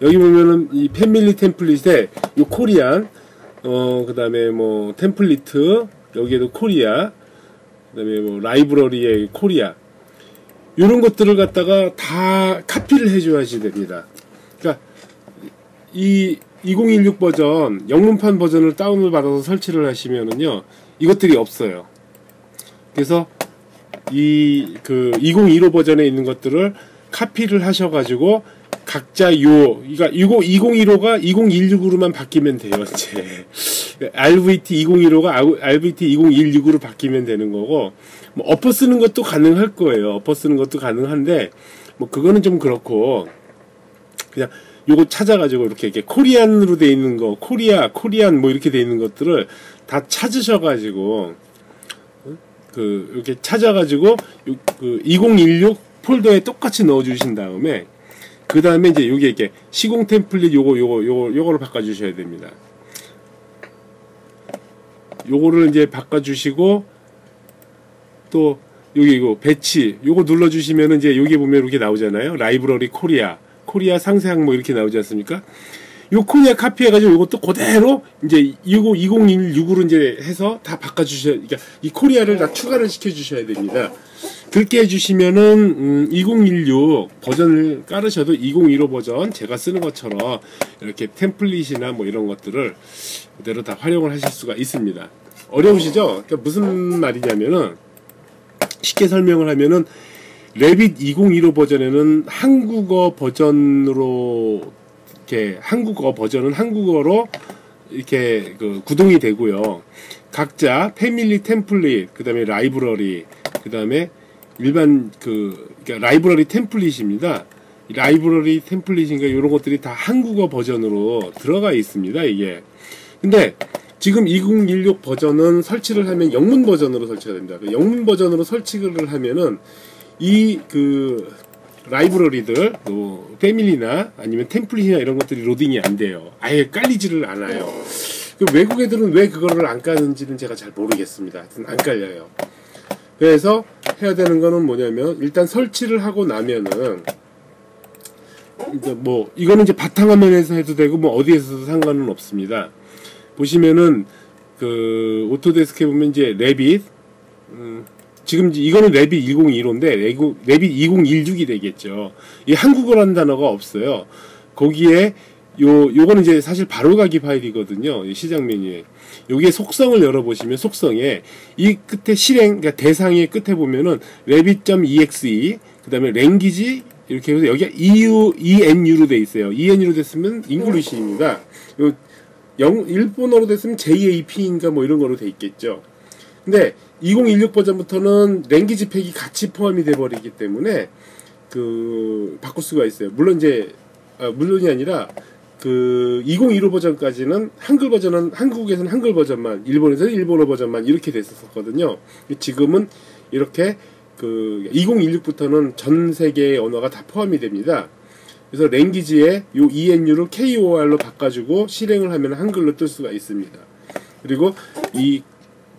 여기 보면은 이 family template에 요 Korean 어 그 다음에 뭐 template 여기에도 코리아 그 다음에 뭐 라이브러리의 코리아 이런 것들을 갖다가 다 카피를 해줘야지 됩니다. 그러니까 이 2016 버전 영문판 버전을 다운을 받아서 설치를 하시면은요 이것들이 없어요. 그래서 이 그 2015 버전에 있는 것들을 카피를 하셔가지고 각자 요, 그러니까 2015가 2016으로만 바뀌면 돼요, 이제. RVT 2015가 RVT 2016으로 바뀌면 되는 거고, 뭐, 엎어 쓰는 것도 가능할 거예요. 엎어 쓰는 것도 가능한데, 뭐, 그거는 좀 그렇고, 그냥, 요거 찾아가지고 이렇게, 이렇게 코리안으로 돼 있는 거, 코리아, 코리안 뭐 이렇게 돼 있는 것들을 다 찾으셔가지고, 그, 이렇게 찾아가지고, 그, 2016 폴더에 똑같이 넣어주신 다음에, 그 다음에 이제 여기 이렇게 시공 템플릿 요거 요거 요거 요거를 바꿔주셔야 됩니다. 요거를 이제 바꿔주시고 또 여기 이거 배치 요거 눌러주시면 이제 여기 보면 이렇게 나오잖아요. 라이브러리 Korea Korea 상세 항목 이렇게 나오지 않습니까? 요 코리아 카피해가지고 요것도 그대로 이제 이거 2016으로 이제 해서 다 바꿔주셔야 그러니까 이 Korea를 다 추가를 시켜주셔야 됩니다. 그렇게 해주시면은 음, 2016 버전을 깔으셔도 2015 버전 제가 쓰는 것처럼 이렇게 template이나 뭐 이런 것들을 그대로 다 활용을 하실 수가 있습니다. 어려우시죠? 그러니까 무슨 말이냐면은 쉽게 설명을 하면은 레빗 2015 버전에는 한국어 버전으로 이렇게 한국어 버전은 한국어로 이렇게 그 구동이 되고요. 각자 패밀리 템플릿, 그 다음에 라이브러리, 그 다음에 일반 그 그러니까 라이브러리 템플릿입니다. 라이브러리 템플릿인가 이런 것들이 다 한국어 버전으로 들어가 있습니다. 이게 근데 지금 2016 버전은 설치를 하면 영문 버전으로 설치가 됩니다. 그 영문 버전으로 설치를 하면은 이 그 라이브러리들, 뭐 패밀리나 아니면 템플릿이나 이런 것들이 로딩이 안 돼요. 아예 깔리지를 않아요. 그 외국 애들은 왜 그거를 안 까는지는 제가 잘 모르겠습니다. 안 깔려요. 그래서 해야 되는 거는 뭐냐면 일단 설치를 하고 나면은 이제 뭐 이거는 이제 바탕화면에서 해도 되고 뭐 어디에서도 상관은 없습니다. 보시면은 그 오토데스크에 보면 이제 레빗 음, 지금 이거는 레빗 2015인데 레빗 2016이 되겠죠. 이 한국어라는 단어가 없어요. 거기에 요 요거는 이제 사실 바로가기 파일이거든요. 시장 메뉴에. 여기에 속성을 열어보시면 속성에 이 끝에 실행 그러니까 대상의 끝에 보면은 revit.exe 그다음에 language 이렇게 해서 여기가 EU ENU로 돼 있어요. ENU로 됐으면 English입니다. 요 영, 일본어로 됐으면 JAP인가 뭐 이런 거로 돼 있겠죠. 근데 2016 버전부터는 language pack이 같이 포함이 돼 버리기 때문에 그 바꿀 수가 있어요. 물론 이제 아, 물론이 아니라 그 2015 버전까지는 한글 버전은 한국에서는 한글 버전만, 일본에서는 일본어 버전만 이렇게 됐었거든요. 지금은 이렇게 그 2016부터는 전 세계의 언어가 다 포함이 됩니다. 그래서 랭귀지에 요 ENU를 KOR로 바꿔주고 실행을 하면 한글로 뜰 수가 있습니다. 그리고 이,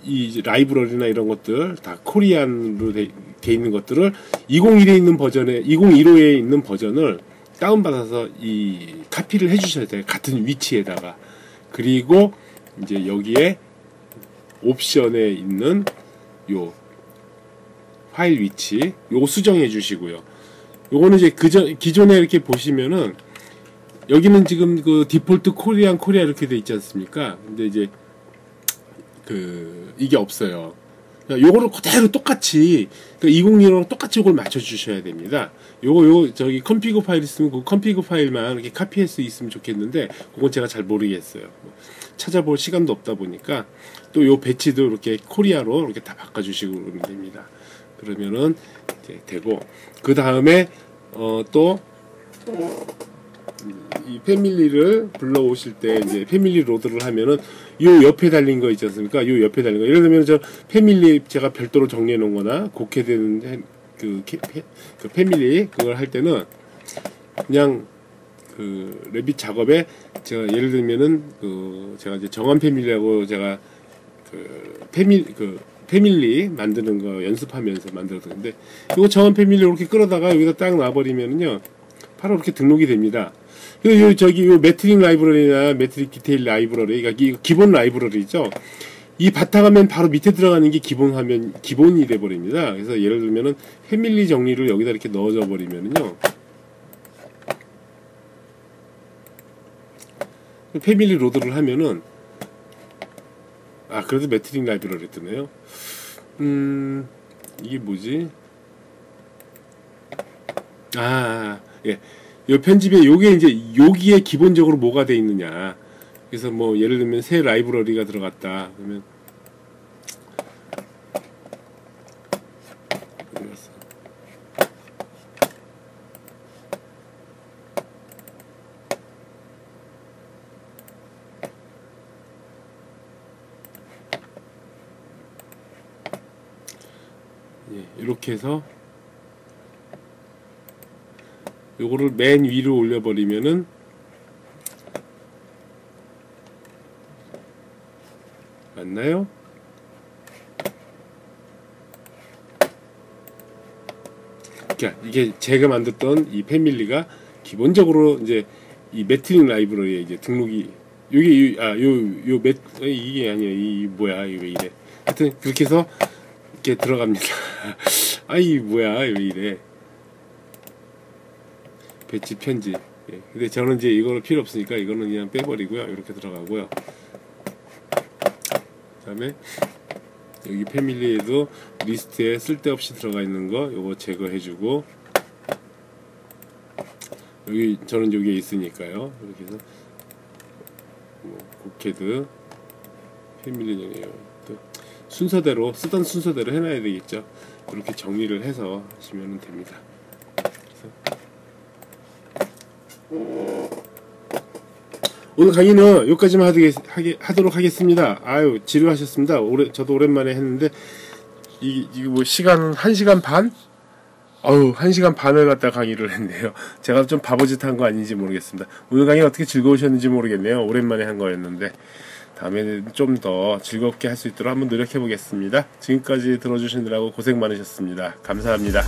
이 라이브러리나 이런 것들 다 코리안으로 돼, 돼 있는 것들을 2021에 있는 버전에 2015에 있는 버전을 다운받아서 이 카피를 해주셔야 돼요. 같은 위치에다가. 그리고 이제 여기에 옵션에 있는 요 파일 위치 요거 수정해 주시고요. 요거는 이제 그전 기존에 이렇게 보시면은 여기는 지금 그 디폴트 Korean Korea 이렇게 돼 있지 않습니까? 근데 이제 그 이게 없어요. 요거를 그대로 똑같이 그 2015랑 똑같이 요걸 맞춰 주셔야 됩니다. 요거 요 저기 config 파일 있으면 그 config 파일만 이렇게 카피할 수 있으면 좋겠는데 그건 제가 잘 모르겠어요. 뭐 찾아볼 시간도 없다 보니까 또 요 배치도 이렇게 Korea로 이렇게 다 바꿔 주시고 그러면 됩니다. 그러면은 이제 되고 그 다음에 어또 이 패밀리를 불러오실 때 이제 family load를 하면은 요 옆에 달린 거 있지 않습니까? 요 옆에 달린 거. 예를 들면 저 family 제가 별도로 정리해 놓은 거나 곡해되는 그, 그 family 그걸 할 때는 그냥 그 Revit 작업에 제가 예를 들면은 그 제가 이제 정한 family라고 제가 그 fami- 그 family 만드는 거 연습하면서 만들었는데 이거 정한 family 이렇게 끌어다가 여기다 딱 놔버리면은요 바로 이렇게 등록이 됩니다. 요, 저기, 요 Metric Library나 Metric Detail Library, 그러니까 기본 라이브러리죠. 이 바탕화면 바로 밑에 들어가는 게 기본 화면, 기본이 돼버립니다. 그래서 예를 들면은 family 정리를 여기다 이렇게 넣어줘 버리면은요. family load를 하면은 아 그래도 Metric Library 뜨네요 음 이게 뭐지 아, 예. 이 편집에 요게 이제 여기에 기본적으로 뭐가 돼 있느냐. 그래서 뭐 예를 들면 새 라이브러리가 들어갔다. 그러면? 예, 이렇게 해서 요거를 맨 위로 올려버리면은 맞나요? 그러니까 이게 제가 만들었던 이 패밀리가 기본적으로 이제 이 매트릭 라이브러리에 이제 등록이 요게 아요 요 매 이게 아니에요. 이 뭐야 이거 왜 이래. 하여튼 그렇게 해서 이렇게 들어갑니다. 아이 뭐야 왜 이래 배치 편지. 예. 근데 저는 이제 이거는 필요 없으니까 이거는 그냥 빼버리고요. 이렇게 들어가고요. 그 다음에 여기 family에도 리스트에 쓸데없이 들어가 있는 거 요거 제거해주고 여기 저는 여기에 있으니까요. 이렇게 해서 뭐 국헤드 패밀리네요. 순서대로 쓰던 순서대로 해놔야 되겠죠. 그렇게 정리를 해서 하시면 됩니다 오늘 강의는 여기까지만 하게, 하도록 하겠습니다. 아유, 지루하셨습니다. 오래, 저도 오랜만에 했는데, 이, 이거 뭐 시간, 한 시간 반? 아유, 한 시간 반을 갖다 강의를 했네요. 제가 좀 바보짓 한 거 아닌지 모르겠습니다. 오늘 강의 어떻게 즐거우셨는지 모르겠네요. 오랜만에 한 거였는데, 다음에는 좀 더 즐겁게 할 수 있도록 한번 노력해 보겠습니다. 지금까지 들어주시느라고 고생 많으셨습니다. 감사합니다.